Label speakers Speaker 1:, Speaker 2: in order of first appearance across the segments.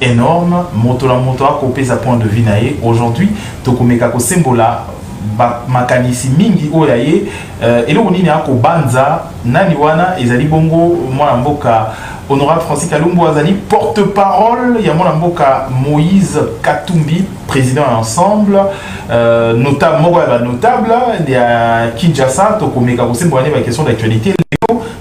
Speaker 1: énorme. Moto na moto akopesa point de vue na ye. Aujourd'hui tokomeka kosembola makanisi mingi oyo ya ye. Uh, eloko nini akobanza nani wana? Ezali bongo mwana mboka honorable francis kalumbu azali porte-parole ya mwana mboka moïse katumbi président ensemble uh, notable moko ya banotable ya kinshasa tokomeka kosembola ne baquestion d'actualité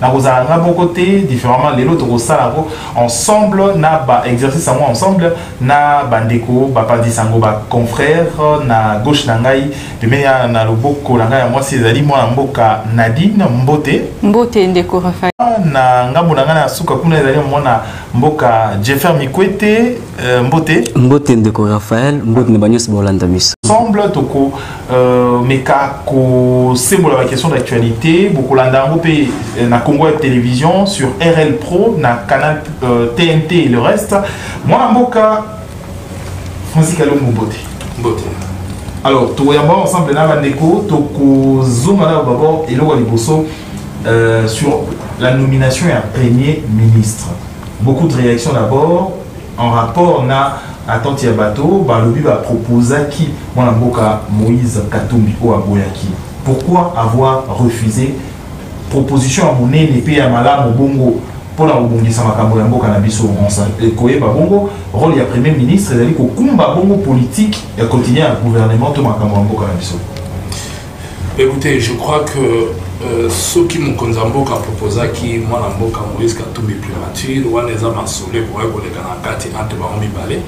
Speaker 1: nakozala nga moko te différemment lelo tokosala yango ensemble na baexercice yango ensemble na bandeko bapandisa yango baconfrère na gauche na ngai pembeni na loboko na ngai ya mwasi ezali mwana mboka nadine mbote.
Speaker 2: Mbote ndeko rafael
Speaker 1: na ngambo na ngai na suka kuna ezali mwana mboka jeffer mikwete uh, mbote.
Speaker 3: Mbote ndeko rafael mbote na banyonso baolanda miso
Speaker 1: ensemble tokomeka uh, kosembola baquestion d'actualité bokolanda yango mpe na congo web télévision sur rl pro na canal tnt et le reste. Mwana mboka francis kalombo mbote
Speaker 4: mbote
Speaker 1: alors tokoyamba ensemble na bandeko tokozonga na d'abord eloko ya liboso euh, sur la nomination ya premier ministre. Beaucoup de réactions d'abord en rapport na attente ya bato balobi baproposaki mwana mboka moïse katumbi oyo aboyaki. Pourquoi avoir refusé? Proposition ya monene mpe ya malamu bongo mpona kobongisa makambo ya mboka na biso koyeba bongo rôle ya premier ministre ezali kokumba bongo politique ya quotidien ya gouvernement to makambo ya mboka na
Speaker 4: écoutez je crois que euh, soki mokonzi ya mboka aproposaki mwana mboka moïse katumbi primature wana eza masolo ekoki koleka na kati entre bango mibale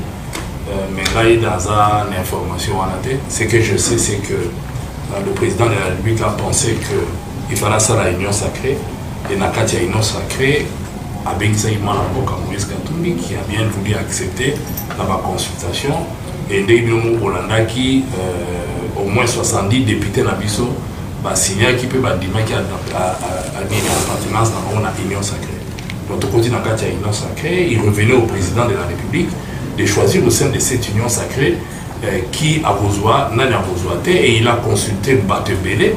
Speaker 4: euh, mais ngai naza na information wana te ce que je sais c'est que euh, le président de la république a pensé que il fallait asala union sacrée. Et kati ya union sacrée. Abengisaki mwana mboka moïse katumbi qui a bien voulu accepter na baconsultation et ndenge bino mokolandaki euh, au moins 70 députés na biso basignaki mpe bandimaki nini appartenance na bango na union sacrée. Donc tokoti na kati ya union sacrée. Il revenait au président de la république de choisir au sein de cette union sacrée euh, qui akozwa nani akozwa te et il a consulté bato ebele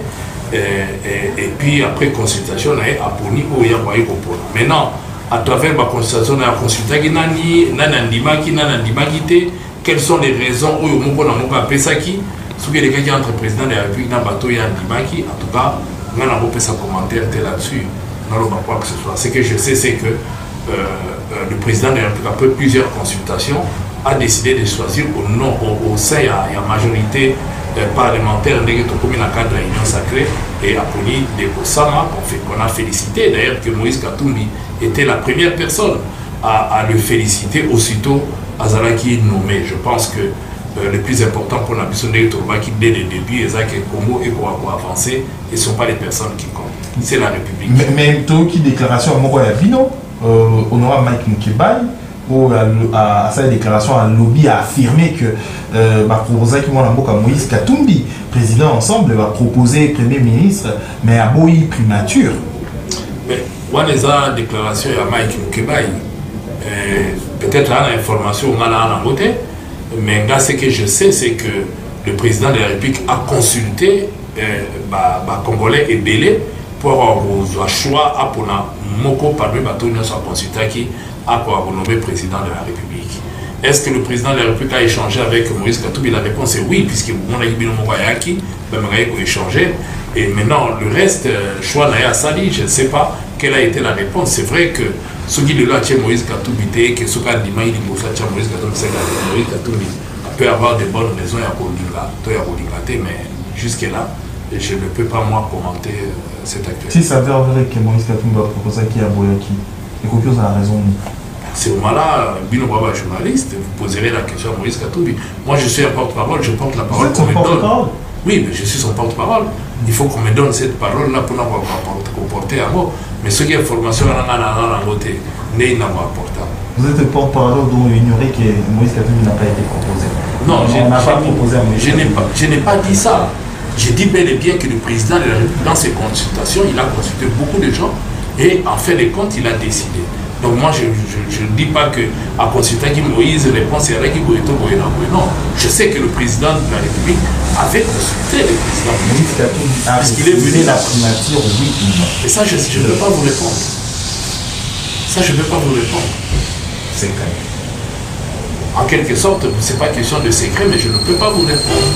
Speaker 4: et, puis après consultation na ye aponi oyo yakoyai kopona maintenant à travers baconsultation na ye aconsultaki nani nani andimaki nani andimaki te quelles sont les raisons oyo moko na moko apesaki soki elekaki entre président de la république na bato oyo andimaki en tout cas ngai nakopesa commentaire te là-dessus naloba quoi que ce soit. Ce que je sais c'est que euh, euh, le président de la république après plusieurs consultations a décidé de choisir au nom au, sein ya, ya majorité euh, parlementaire ndenge tokomi na cadre ya union sacrée et aponi de kosama qu'on a félicité. D'ailleurs que moïse katumbi était la première personne à, à le féliciter aussitôt azalaki nommé. Je pense que euh, le plus important pour la biso ndenge tolobaki dès le début eza ke congo ekoka koavancer et ce sont pas les personnes qui comptent. C'est la république.
Speaker 1: Mais, mais toyoki déclaration moko ya bino euh, honorable mike mukebai oyo asali déclaration alobi affirmé que euh, baproposaki mwana mboka moïse katumbi président ensemble baproposé premier ministre mais aboyi primature.
Speaker 4: Mais eza déclaration ya mike mukebai euh, peut-être ana information nga na yango te mais ce que je sais c'est que le président de la république a consulté euh, bacongolais ba ebele pour kozwa choix apona moko parmi bato nyonso aconsultaki akoka konommé président de la république. Est-ce que le président de la république a échangé avec moïse katumbi? La réponse est oui puisque monaki bino moko ayaki bamekaki koéchanger et maintenant le reste choix na ye asali je ne sais pas quelle a été la réponse. C'est vrai que soki lelo atie moïse katumbi te ke soki andimaki liboso atia moïse katumbi seka moïse katumbi peut avoir de bonnes raisons ya kolinga to ya kolinga mais jusque là je ne peux pas moi commenter euh,
Speaker 1: si ça veut vrai que moïse katumbi baproposaki aboyaki ekoki ozala raison
Speaker 4: c'est au là bino baba journaliste vous poserez la question à Moïse Katumbi moi je suis un porte-parole je porte la parole
Speaker 1: qu'on me donne
Speaker 4: oui mais je suis son porte-parole il faut qu'on me donne cette parole là pour nous porter à moi mais ce qui est formation là na côté n'est n'a pas apporté
Speaker 1: vous êtes porte-parole dont vous ignorez que Moïse Katumbi n'a pas été proposé
Speaker 4: non
Speaker 1: on n'a pas proposé à
Speaker 4: je n'ai pas je n'ai pas dit ça je dis bel et bien que le président de la République dans ses consultations il a consulté beaucoup de gens et en fin de compte il a décidé. Donc moi je ne dis pas que à consulter qui Moïse réponse est qui non. Je sais que le président de la République avait consulté le président
Speaker 1: Moïse. Katumbi
Speaker 4: parce qu'il est venu
Speaker 1: la primature oui ou non?
Speaker 4: Et ça je ne peux pas vous répondre. Ça je ne peux pas vous répondre.
Speaker 1: C'est clair.
Speaker 4: En quelque sorte, ce n'est pas question de secret, mais je ne peux pas vous répondre.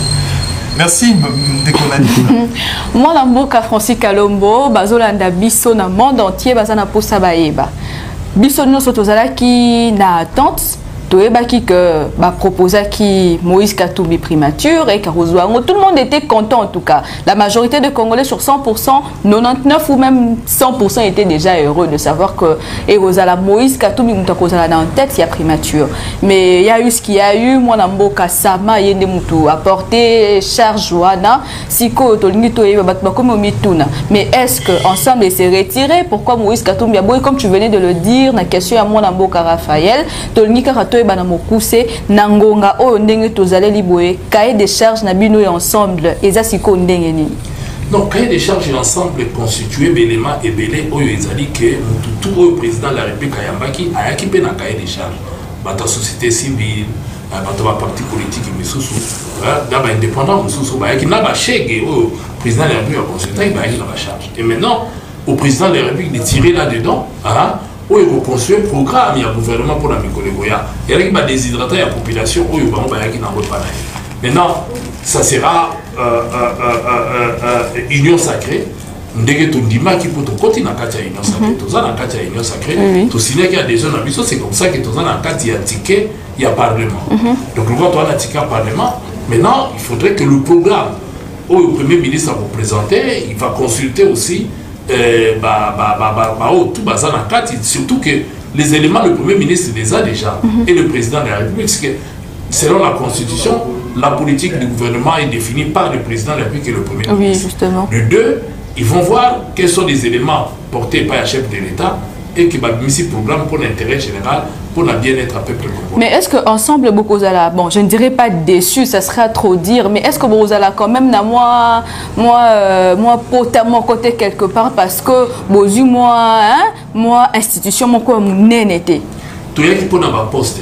Speaker 1: Merci, Ndekonani.
Speaker 2: mwana mboka francis kalombo bazolanda biso na monde entier baza na posa bayeba biso nyonso tozalaki na attente que baproposaki moïse katumbi primature et karozwa yango tout le monde était content en tout cas. La majorité de congolais sur 100% 99 ou même 100% étaient déjà heureux de savoir que ekozala moïse katumbi moto akozala na en tête ya primature. Mais il y a eu ce qu'il y a eu. Mwana mboka sama ye nde motu apporté charge wana sikoyo tolingi toyeba bato bakomi mais est-ce que ensemble s'est retiré? Pourquoi moïse katumbi comme tu venais de le dire na question ya mwana mboka raphaël tolingi kaka toyeba na mokuse na ngonga oyo ndenge tozaleli boye cahier de charge na bino ya ensemble eza sikoyo ndenge nini?
Speaker 4: Donc, cahier des charges ensemble constitué et belé oyo ezali que mututu oyo président de la république ayambaki ayaki mpe na cahier des charges. Bato ya société civile eh, bato ya baparti politique misusu eh, na baindépendant mosusu bayaki na bachege oyo président de la république aconsultaki bayaki na bacharge et maintenant au président de la république de tirer là dedans hein, oyo ekoconstruire programme ya gouvernement mpona mikolo ekoya ezalaki badéshydrata ya population oyo bango bayaki nango epa na ye maintenant ça sera euh, euh, euh, euh, euh, union sacrée. Ndenge tondimaki mpo tokoti na kati ya union sacrée. Toza na kati ya union sacrée. Tosignaki adhésion na biso c'est comme ça que toza na kati ya ticket ya parlement. Donc lokwa toza na ticket ya parlement. Maintenant il faudrait que le programme oyo le premier ministre akoprésente il va consulter aussi baza na kati surtout que les éléments le premier ministre les a déjà. Et le président de la république selon la constitution la politique du gouvernement est définie par le président de la république et le premier
Speaker 2: oui
Speaker 4: ministre.
Speaker 2: justement.
Speaker 4: De deux, ils vont voir quels sont les éléments portés par le chef de l'État et qui un programme pour l'intérêt général, pour le bien-être à peuple congolais.
Speaker 2: Mais est-ce que ensemble Bokozala, bon, je ne dirais pas déçu, ça serait à trop dire, mais est-ce que Bokozala quand même n'a moi, moi, euh, moi, potamment côté quelque part parce que Bozu moi, hein, moi institution mon quoi mon était.
Speaker 4: Tout y pour un poste.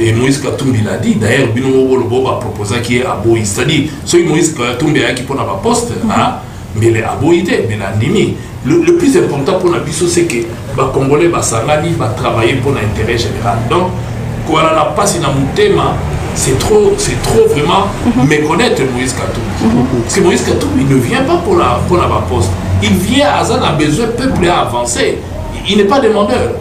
Speaker 4: Et Moïse Katumbi l'a dit, d'ailleurs, Bino Molo a proposé qu'il y ait Aboï. C'est-à-dire, celui Moïse Katumbi a qui pour un poste, hein, mais les Aboïté, mais l'animi. Le, le plus important pour la biso, c'est que les Congolais, vont travailler pour l'intérêt général. Donc, quand on a pas si na mutema, c'est trop, c'est trop vraiment méconnaître Moïse Katumbi. Parce que Moïse Katumbi ne vient pas pour la, pour la poste. Il vient à a besoin peuple à avancer. Il n'est pas demandeur.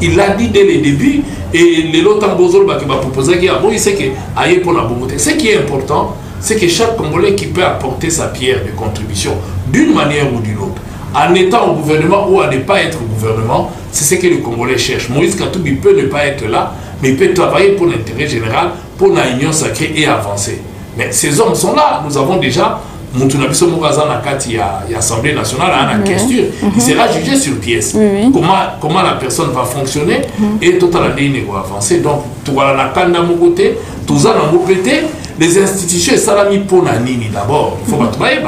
Speaker 4: Il l'a dit dès le début et les autres Tambozol qui va proposer qu'il y a bon, il sait que aille pour la beauté. Ce qui est important, c'est que chaque Congolais qui peut apporter sa pierre de contribution d'une manière ou d'une autre, en étant au gouvernement ou à ne pas être au gouvernement, c'est ce que les Congolais cherchent. Moïse Katoubi peut ne pas être là, mais il peut travailler pour l'intérêt général, pour la union sacrée et avancer. Mais ces hommes sont là. Nous avons déjà Moutunabiso Mouraza Nakati à l'Assemblée nationale à la question. Il sera jugé sur pièce. Comment, comment la personne va fonctionner et tout à la ligne va avancer. Donc, tout à la mon côté, tout ça dans mon côté, les institutions, ça l'a mis pour la nini d'abord. Il faut pas travailler.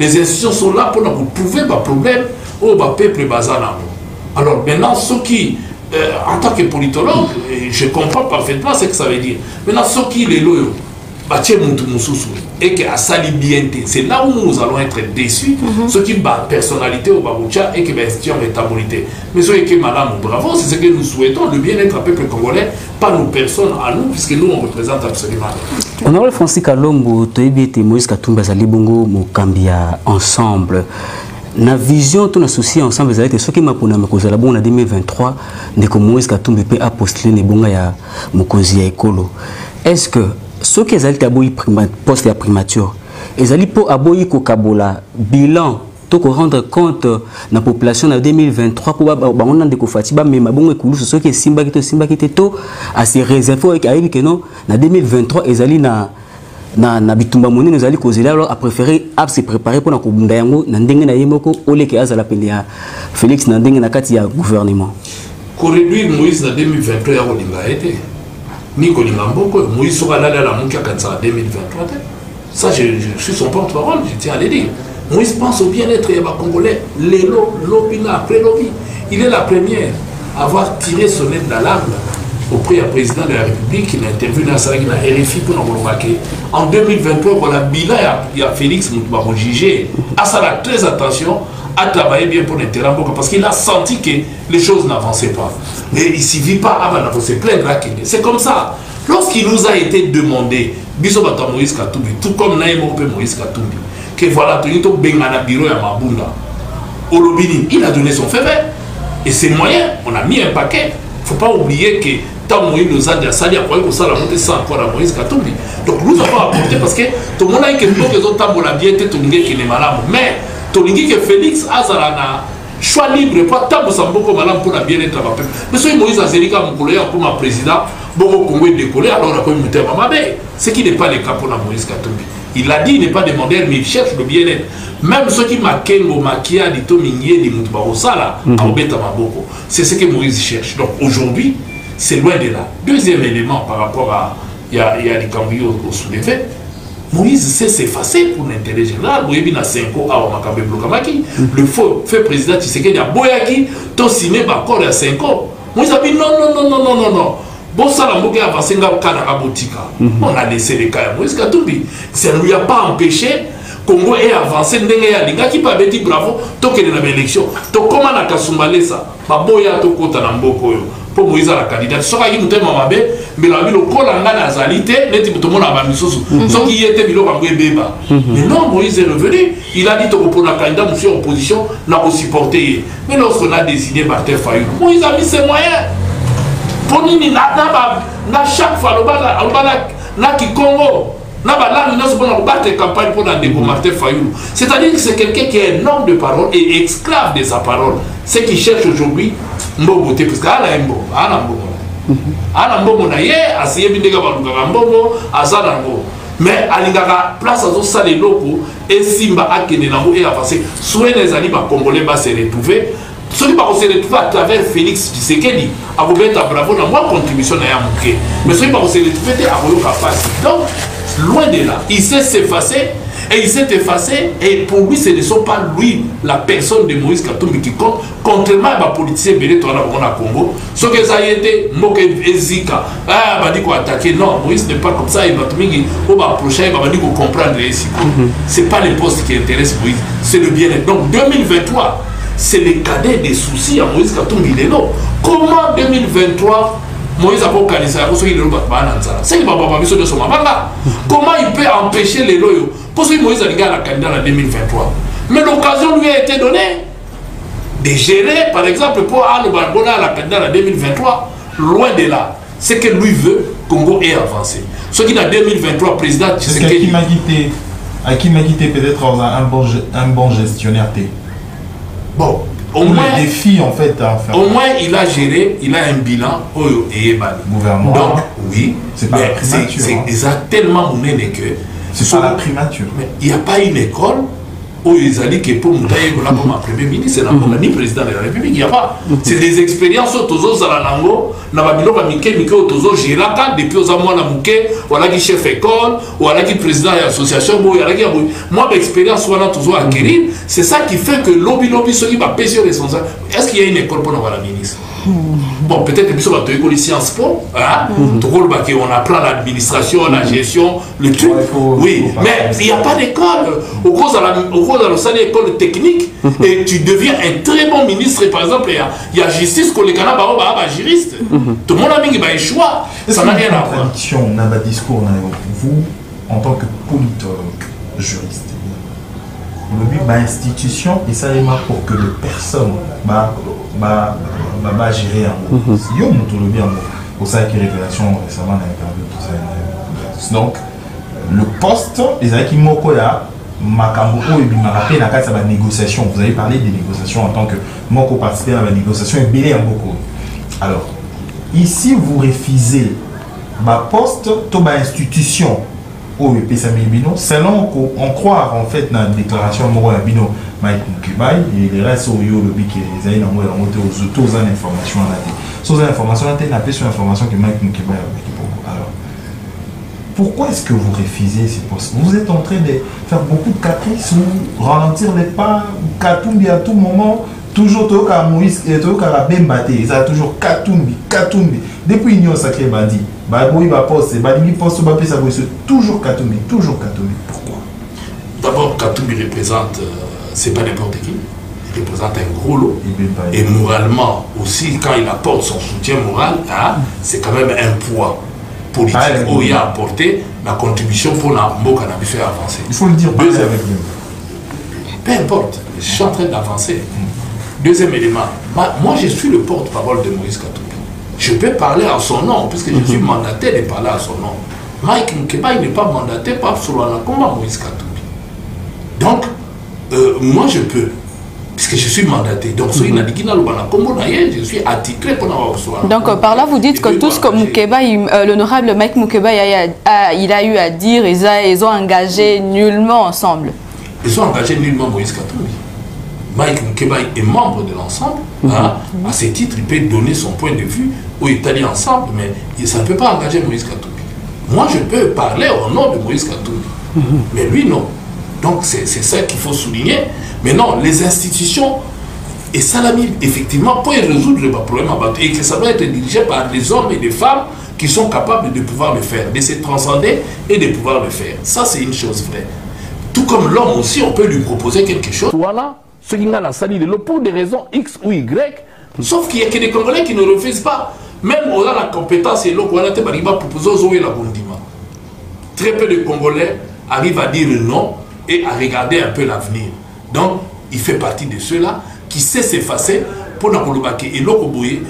Speaker 4: Bah. Les institutions sont là pour nous prouver le problème au bah, peuple bazar. Alors maintenant, ceux qui, euh, en tant que politologue, et je comprends parfaitement ce que ça veut dire. Maintenant, ceux qui les loyaux, mususu et que asali bien te c'est là où nous allons être déçus ceux qui ba personnalité au babucha et que ba institution établisité mais ceux qui madame bravo c'est ce que nous souhaitons le bien-être à peuple congolais pas nos personnes à nous puisque nous on représente absolument rien.
Speaker 3: honorable francis kalombo toyebi ete moïse katumbi azali bongo mokambi ya ensemble na vision to na souci ensemble ezali ete soki maponami kozala bongo na 2023 ndeko moïse katumbi mpe apostule na ebonga ya mokonzi ya ekolo est ce que soki ezali te aboyi prima- poste ya primature ezali mpo aboyi kokabola bilan to korendre compte na population na 2023 mpo ba- ba- bango na ndeko fati bamema bongo réserve oyo ayebi ke non na 2023 ezali na na, na bitumba monene ezali kozela alors apréféré yango félix na ndenge na kati ya gouvernement.
Speaker 4: Moïse na 2023 ya kolinga ye te. Ni kolinga mboka oyo moïse soki alali alamuki akanisaka 2023 te. Ça je, je suis son porte-parole je tiens à le dire moïse pense au bien-être ya bacongolais lelo lobi na après lobi il est la première à avoir tiré sonnette d'alarme auprès du président de la République, il a interviewé dans na RFI pour nous. En 2023, voilà, bilan, il y a Félix jugé. À ça, très attention, à travailler bien pour l'intérêt parce qu'il a senti que les choses n'avançaient pas. Mais il ne s'y vit pas avant d'avancer plein de C'est comme ça. Lorsqu'il nous a été demandé, biso bato ya Moïse Katumbi, tout comme na ye moko mpe Moïse Katumbi, que voilà, tolingi tobenga na bureau ya Mabunda, Olobini, il a donné son feu. Et ses moyens, on a mis un paquet. faut pas oublier que tant Moïse nous a ça dit à quoi ça la montée sans encore à Moïse Katumbi. Donc nous avons apporté parce que tout le monde a que nous avons tambour la bien tête, monde qui est malade. Mais monde que Félix Azarana choix libre pas tambour sans beaucoup malade pour la bien-être à peuple. Mais si Moïse Azerika Moukoulé comme un président, beaucoup Congo est décollé, alors on a comme maman. Ce qui n'est pas le cas pour la Moïse Katumbi. Il a dit, il n'est pas demandeur, mais il cherche le bien-être. Même ceux qui makengo makia dito minye di bakosala aobeta maboko. C'est ce que Moïse cherche. Donc aujourd'hui, c'est loin de là. Deuxième élément par rapport à il y a il y a les au soulevé. Moïse sait s'effacer pour l'intérêt général. Boyebi na 5 ans à Makabe Blokamaki. Le faux fait président Tshisekedi a Boyaki, to signé accord à 5 ans. Moïse a dit non non non non non non non. Bosala mboka avance nga kanaka botika on a laissé le cas ya moïse katumbi. Ça ne lui a pas empêché congo e avance ndenge ye alingaki mpe abeti bravo tokende na baélection tokóma na kasumbalesa baboya tokɔta na mboka oyo mpo moïse ala kandidate soki aki motema mabe mbelo abi lokola nga nazali te neti tomona bamisusu soki ye te biloko yango ebeba mais non moïse est revenu. Il a dit tokopona candidat mosu ya opposition na kosupporte ye. Mais lorsqu'on a désigné martin fayulu moïse a mis ses moyens mpo nini na, na, ba, na chaque fois aloba aloba na, na kikongo na balangue nyonso mpona kobattre campagne mpona ndeko martin fayulu c'est-à-dire que c'est quelqu'un qui est un homme de parole et esclave de sa parole. Ce qui cherche aujourd'hui mbongo te parce que ala ye mbongo ana mbongo ana mbongo na ye asiyebi ndenge balukaka mbongo aza nango mais alingaka place azosala eloko esimba akende nango e avance swene ezali bacongolais base retrouve soki bakose retrouve à travers félix tshisekedi akobeta bravo na mwa contribution na ya moke mais soki bakose retrouve te akoyoka pasi donc loin de là. Il sait s'effacer et il s'est effacé et pour lui ce ne sont pas lui la personne de Moïse Katumbi qui compte. Contrairement à ma politicien belé toi na Congo ce que ça y était moke ezika ah ba dit quoi attaquer. Non Moïse n'est pas comme ça il va tout mingi. On va approcher il va dire qu'on comprendre les c'est pas les postes qui intéressent Moïse c'est le bien-être. Donc 2023 c'est le cadet des soucis à Moïse Katumbi lelo comment 2023 moïse lelo bato baa na nzala seki bababa biso nyonso mabanga comment il peut empêcher lelo oyo mpo soki moïse alingi ala candidat na 2023 mais l'occasion lui a été donnée de gérer par exemple pour aloba bona ala candidat na 2023 loin de là. Ce que lui veut congo est avancé. Soki na 2023 président
Speaker 1: tshisekedi akimaki te peut-être un bon, un bon gestionnaire te
Speaker 4: bon
Speaker 1: au moins, le défi en fait à faire.
Speaker 4: Au moins il a géré, il a un bilan et
Speaker 1: Gouvernement.
Speaker 4: Donc oui,
Speaker 1: c'est pas la primature.
Speaker 4: C'est hein. tellement monnaie que
Speaker 1: c'est pas la primature.
Speaker 4: Mais il n'y a pas une école où ils ont dit que pour Moutaye comme premier ministre, ni président de la République, il n'y a pas. C'est des expériences où tous les Zalanango, na babilo ba mike mike les géraka depuis aux amours na muke, voilà qui chef école, qui président de l'association, voilà qui moi l'expérience voilà tous acquérir, c'est ça qui fait que ceux qui va payer responsable. Est-ce qu'il y a une école pour nous la ministre? Bon, peut-être que ça les sciences po, hein? on apprend l'administration, la gestion, le truc. Oui, mais il n'y a pas d'école. Au cours de la, au cours de la école technique, et tu deviens un très bon ministre. Par exemple, il y a, justice que les Canadiens sont juristes. Tout le monde a mis un choix.
Speaker 1: Ça n'a rien à voir. On a un discours, vous, en tant que politologue, juriste, le et ça pour que les personnes bah, bah, bah, bah, gérer un mot. Si on montre le bien pour ça qui révélation récemment dans l'interview, tout ça. Donc, le poste, les qui mokoya, makambo oyo ebimaka mpe na kati ya banégociation vous avez parlé des négociations en tant que moko participer à banégociation ebele ya mboka alors ici vous refusez baposte to bainstitution oyo epesami bino selon on croire en fait na déclaration moko ya bino mike mukibai et le reste oyo olobi ke ezali nango yango te to oza na information wana te so oza na information wana te napesi information ke mike mukibai alobaki bongo alors pourquoi est-ce que vous refusez ces postes? Vous êtes en train de faire beaucoup de caprices ou ralentir les pas, Katumbi à tout moment, toujours Toka Moïse Toka Bembate, ils ont toujours Katumbi, Katumbi. Depuis l'Union Sacrée Bandi, Baboui va poste, Badimi poste, Bapé c'est toujours Katumbi, toujours Katumbi. Pourquoi?
Speaker 4: D'abord, Katumbi représente, euh, c'est pas n'importe qui, il représente un gros lot. Et moralement aussi, quand il apporte son soutien moral, hein, c'est quand même un poids. politique
Speaker 1: Ah, oui.
Speaker 4: oyo ya apporté la contribution mpona mboka na ya avancer
Speaker 1: Il faut le dire,
Speaker 4: Deuxième.
Speaker 1: avec lui.
Speaker 4: peu importe, je suis en train d'avancer. Deuxième élément, moi, moi, je suis le porte-parole de Moïse Katumbi. Je peux parler à son nom, puisque je suis mandaté de parler à son nom. Mike Nkeba, il n'est pas mandaté par Solana Moïse Katumbi. Donc, euh, moi, je peux, puisque je suis mandaté. Donc, qui n'a je suis attitré pour avoir Solana
Speaker 2: Donc euh, par là, vous dites que tout ce que
Speaker 4: partager.
Speaker 2: Moukeba, euh, l'honorable Mike Moukeba, il a eu à dire, ils ont engagé nullement ensemble.
Speaker 4: Ils ont engagé nullement Moïse Katumbi. Mike Mukeba est membre de l'ensemble. hein. À ce titre, il peut donner son point de vue aux Italiens ensemble, mais ça ne peut pas engager Moïse Katumbi. Moi, je peux parler au nom de Moïse Katumbi. Mais lui, non. Donc, c'est ça qu'il faut souligner. Mais non, les institutions et Salami, effectivement, pour résoudre le problème et que ça doit être dirigé par des hommes et des femmes qui sont capables de pouvoir le faire, de se transcender et de pouvoir le faire. Ça, c'est une chose vraie. Tout comme l'homme aussi, on peut lui proposer quelque chose. Voilà, ce qui a sali de l'eau pour des raisons X ou Y. Sauf qu'il y a que des Congolais qui ne refusent pas. Même on a la compétence et l'eau, on a proposer aux la Bondima. Très peu de Congolais arrivent à dire non et à regarder un peu l'avenir. Donc, il fait partie de ceux-là qui sait s'effacer pour na kolobaki eloko boye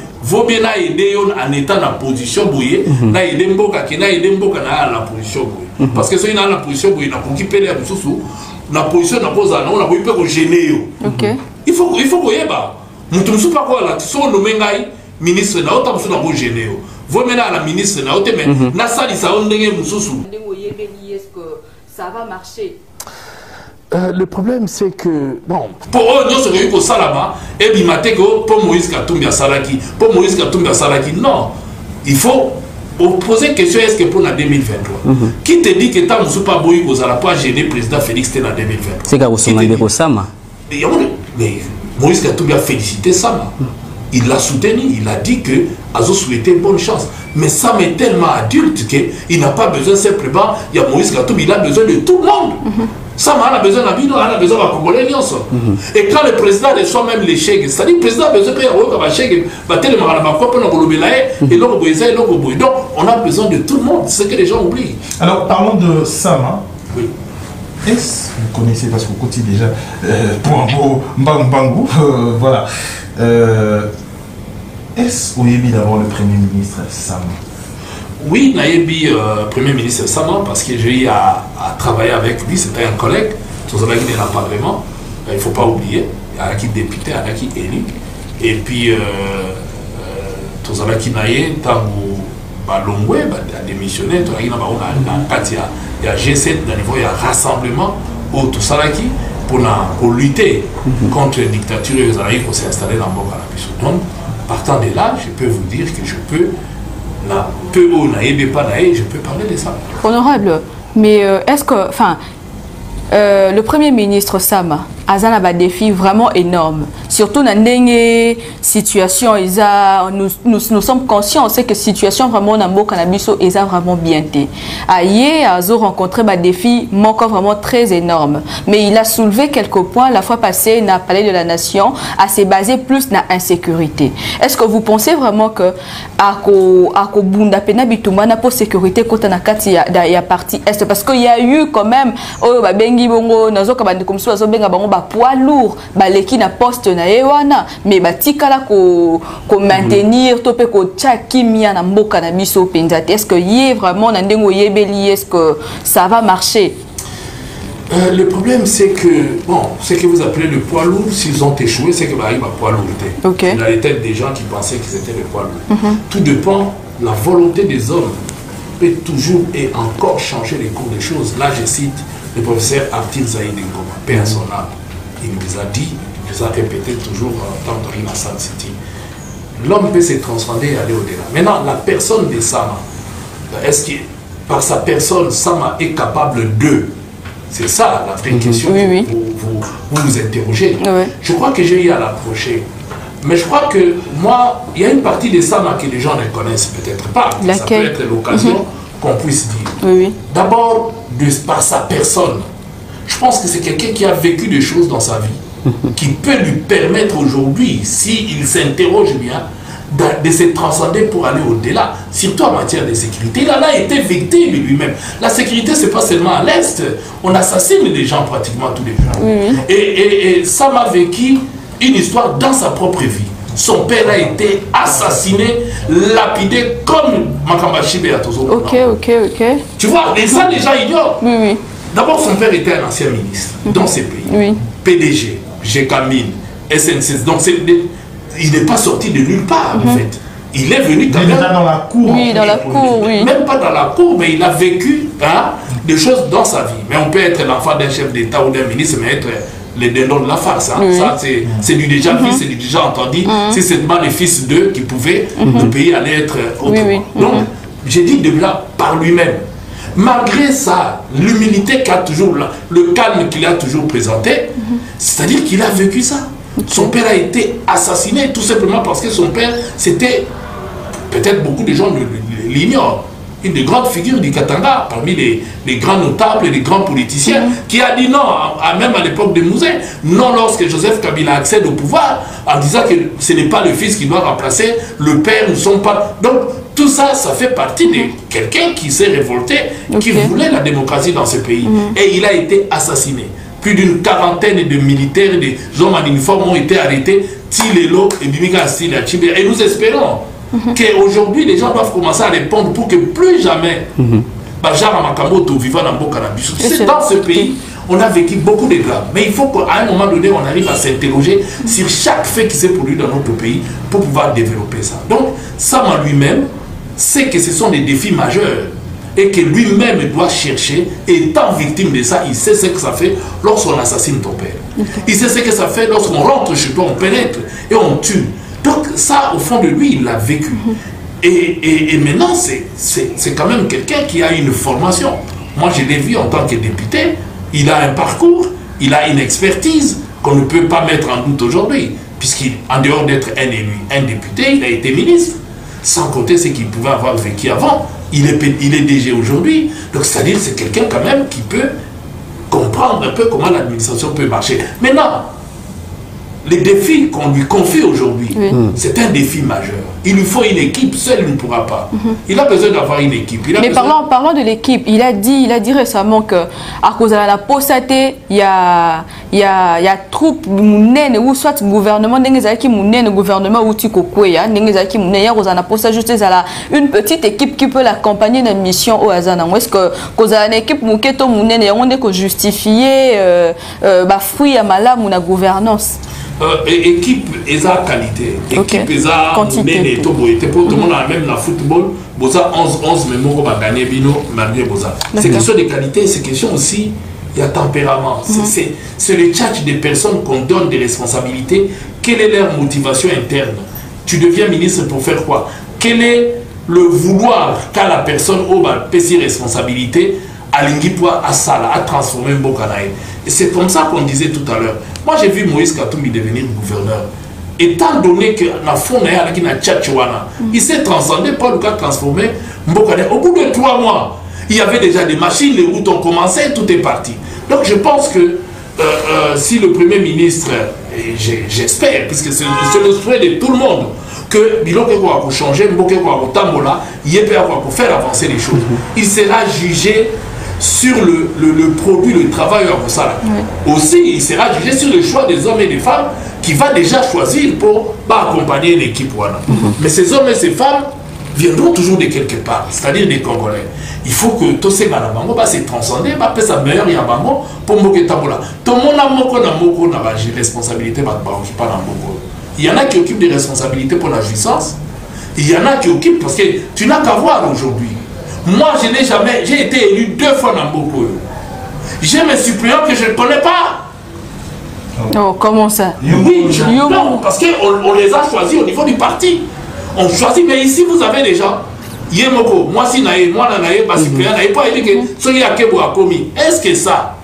Speaker 4: mieux na aider yo en étant na position boye na aider mboka ki na aider mboka na na position boye parce que soki na na position boye nakoki pele ya mosusu na position nakozala nango nakoki mpe kogene yo.
Speaker 2: Ok.
Speaker 4: il faut il faut koyeba moto mosusu mpe akoyala so onome ngai ministre na yo ta mosusu nakogene yo. Vaut mieux na ya na ministre na yo te me nasalisa yo ndenge mosusu
Speaker 2: Est-ce que ça va marcher?
Speaker 4: Euh, le problème c'est que bon. Pour oyo nyonso okoki kosalama ebima te ke mpo moïse katumbi asalaki mpo moïse katumbi asalaki non. Il faut poser question est ce que mpona 2023 qui te dit ke ntango mosusu mpo aboyi kozala mpo agene président félix te na 2023
Speaker 3: seka
Speaker 4: yango nde- mais moïse katumbi a félicité sama il l'a soutenu il a dit que azo souhaité bonne chance mais sam est tellement adulte que il n'a pas besoin simplement il y a moïse katumbi il a besoin de tout le monde sam a besoin na bino a besoin ya congolais nyonso et quand le président reçoit même les chèques c'est-à-dire le président a besoin kolobela ye eloko boye eza eloko boye donc on a besoin de tout le monde c'est ce que les gens oublient
Speaker 1: Alors, parlons de Sam. hein.
Speaker 4: oui.
Speaker 1: Est-ce vous connaissez parce que vous déjà euh, pour un mot Mbang Mbangou, euh, voilà. Euh, Est-ce Oyebi d'abord le Premier ministre Sam?
Speaker 4: Oui, Nayebi, euh, Premier ministre Sama, parce que j'ai eu à, à travailler avec lui, c'était un collègue, Tozalaki pas vraiment, il ne faut pas oublier, il y a qui député, il y a qui élu, et puis euh, euh, Tozalaki Naye, Tango Balongwe, a démissionné, Tozalaki Naye, na kati ya ya G7, na niveau ya rassemblement, au Tozalaki, pour, pour lutter contre la dictature et pour s'installer dans biso. Donc, partant de là, je peux vous dire que je peux na peu haut pas je peux parler de ça.
Speaker 2: Honorable, mais euh, est-ce que, enfin, euh, le Premier ministre Sama, Azana a un défi vraiment énorme. Surtout dans la situation, ils a, nous, nous, nous sommes conscients, on sait que situation vraiment dans le cannabis est vraiment bien. Aïe, Azo rencontré un défi encore vraiment très énorme. Mais il a soulevé quelques points la fois passée, il a parlé de la nation, à se baser plus dans l'insécurité. Est-ce que vous pensez vraiment que ako ako bunda pena bitumana pour sécurité kota na kati ya, ya partie est? Parce qu'il y a eu quand même oyo babengi bongo nazoka bandeko mosusu bazobenga bango bapoids lourd. Baleki na poste na ye wana mais batikala ko, ko maintenir to mpe kotia kimia na mboka na biso mpenza te est ce que ye vraiment na ndenge oyebeli ye est ce que ça va marcher?
Speaker 4: Euh, le problème c'est que bon ce que vous appelez le poids lourd s'ils ont échoué c'est que bah, il va poids lourd était.
Speaker 2: Ok.
Speaker 4: il y a les têtes des gens qui pensaient que c'était le poids lourd. Tout dépend la volonté des hommes peut toujours et encore changer les cours des choses. Là je cite le professeur Artil Zaïd Ngoma père son âme il nous a dit il nous a répété toujours euh, dans Dorina Sun City l'homme peut se transcender et aller au-delà. Maintenant, la personne de Sama, est-ce que par sa personne, Sama est capable de? C'est ça la vraie question
Speaker 2: Oui, oui.
Speaker 4: que Vous, vous, vous vous interrogez.
Speaker 2: Ouais.
Speaker 4: Je crois que j'ai eu à l'approcher. Mais je crois que moi, il y a une partie de Sama que les gens ne connaissent peut-être pas. Ça peut être l'occasion qu'on puisse dire.
Speaker 2: oui oui
Speaker 4: D'abord, par sa personne. Je pense que c'est quelqu'un qui a vécu des choses dans sa vie qui peut lui permettre aujourd'hui, s'il s'interroge bien, de, de se transcender pour aller au-delà, surtout en matière de sécurité. Il en a été victime lui-même. La sécurité, c'est pas seulement à l'Est. On assassine des gens pratiquement tous les jours. Et, et, et ça m'a vécu une histoire dans sa propre vie. Son père a été assassiné, lapidé comme Makambachibe à Tozo.
Speaker 2: Ok, ok, ok.
Speaker 4: Tu vois, et ça, les gens ignorent.
Speaker 2: Oui, oui.
Speaker 4: D'abord, son père était un ancien ministre dans ces pays.
Speaker 2: Oui.
Speaker 4: PDG, GKMIN, SNCS. Donc, il n'est pas sorti de nulle part, en fait. Il est venu quand
Speaker 1: Il est
Speaker 4: même,
Speaker 1: déjà dans la cour.
Speaker 2: Oui, dans la cour, oui.
Speaker 4: même pas dans la cour, mais il a vécu hein, des choses dans sa vie. Mais on peut être l'enfant d'un chef d'État ou d'un ministre, mais être les dindons de la farce. hein. Ça, c'est c'est du déjà vu, c'est du déjà entendu. C'est seulement les fils d'eux qui pouvaient, le pays allait être autrement.
Speaker 2: oui.
Speaker 4: Donc, j'ai dit de là par lui-même. Malgré ça, l'humilité qu'a toujours, là, le calme qu'il a toujours présenté, c'est-à-dire qu'il a vécu ça. Son père a été assassiné tout simplement parce que son père, c'était, peut-être beaucoup de gens l'ignorent, une des grandes figures du Katanga, parmi les, les grands notables et les grands politiciens, qui a dit non, à- à- même à l'époque de Mouzin, non lorsque Joseph Kabila accède au pouvoir, en disant que ce n'est pas le fils qui doit remplacer le père, nous ne sommes pas... Donc, tout ça, ça fait partie de quelqu'un qui s'est révolté, qui voulait la démocratie dans ce pays. Et il a été assassiné. Plus d'une quarantaine de militaires, des hommes en uniforme ont été arrêtés, Tilelo et Bimika. Et nous espérons qu'aujourd'hui, les gens doivent commencer à répondre pour que plus jamais, sais,
Speaker 2: C'est
Speaker 4: dans ce pays, on a vécu beaucoup de drames. Mais il faut qu'à un moment donné, on arrive à s'interroger sur chaque fait qui s'est produit dans notre pays pour pouvoir développer ça. Donc, ça en lui-même, c'est que ce sont des défis majeurs et que lui-même doit chercher, étant victime de ça, il sait ce que ça fait lorsqu'on assassine ton père. Il sait ce que ça fait lorsqu'on rentre chez toi, on pénètre et on tue. Donc ça, au fond de lui, il l'a vécu. Et, et- et maintenant, c'est quand même quelqu'un qui a une formation. Moi, je l'ai vu en tant que député. Il a un parcours, il a une expertise qu'on ne peut pas mettre en doute aujourd'hui. Puisqu'en dehors d'être un élu, un député, il a été ministre. Sans compter ce qu'il pouvait avoir vécu avant. Il est, il est DG aujourd'hui. Donc, c'est-à-dire c'est quelqu'un quand même qui peut comprendre un peu comment l'administration peut marcher. Maintenant, les défis qu'on lui confie aujourd'hui,
Speaker 2: Oui.
Speaker 4: c'est un défi majeur. Il lui faut une équipe, seul il ne pourra pas. Il a besoin d'avoir une équipe. Il a
Speaker 2: Mais
Speaker 4: besoin-
Speaker 2: parlons, parlons de l'équipe. Il a dit, il a dit récemment que à cause de la posaté, il y a, il y a, il y a troupe munene ou soit gouvernement ndenge zaki munene gouvernement ou tiko kweya ndenge zaki munene ya cause na posa juste la une petite équipe qui peut l'accompagner dans une mission au hasard. Est-ce que cause une équipe muketo munene ya onde ko justifier euh, euh, ba fruit ya malamu na gouvernance?
Speaker 4: Euh, équipe eza qualité équipe eza
Speaker 2: Quantité
Speaker 4: monene
Speaker 2: pe.
Speaker 4: to boye te po tomona même na football boza 11 11 mais baganye bino malgré boza. C'est question de qualité c'est question aussi il y a tempérament. C'est- c'est c'est le tchatch des personnes qu'on donne des responsabilités. Quelle est leur motivation interne? Tu deviens ministre pour faire quoi? Quel est le vouloir qu'a la personne au bapesi responsabilité alingi po asala atransforme mboka na ye et c'est comme ça qu'on disait tout à l'heure. Moi j'ai vu Moïse Katumbi devenir gouverneur étant donné que na fond na ye alaki na tchatch wana il s'est transcendé pas luka transformé mboka na ye au bout de trois mois il y avait déjà des machines les routes ont commencé tout est parti. Donc je pense que euh, euh, si le premier ministre et j'espère puisque c'est le souhait de tout le monde que biloko ekoka kochanger mboka ekoka kotambola ye mpe akoka kofaire avancer les choses il sera jugé sur le, le, le produit, le travail à. Aussi, il sera jugé sur le choix des hommes et des femmes qui va déjà choisir pour bah, accompagner l'équipe. Voilà. Mais ces hommes et ces femmes viendront toujours de quelque part, c'est-à-dire des Congolais. Il faut que tous ces bango bah, se transcender, bah, peut sa meilleure yabango pour moke tabola. Tout le monde a moko na moko na ba responsabilité occuper na moko. Il y en a qui occupent des responsabilités pour la jouissance. Il y en a qui occupent parce que tu n'as qu'à voir aujourd'hui. Moi, je n'ai jamais, j'ai été élu deux fois dans Boko. J'ai mes suppléants que je ne connais pas.
Speaker 2: Oh, comment ça?
Speaker 4: Oui, non, parce qu'on on les a choisis au niveau du parti. On choisit, mais ici vous avez des gens. Yemoko, moi si naïe, moi naïe, pas pas dit que ce qui a commis. Est-ce que ça,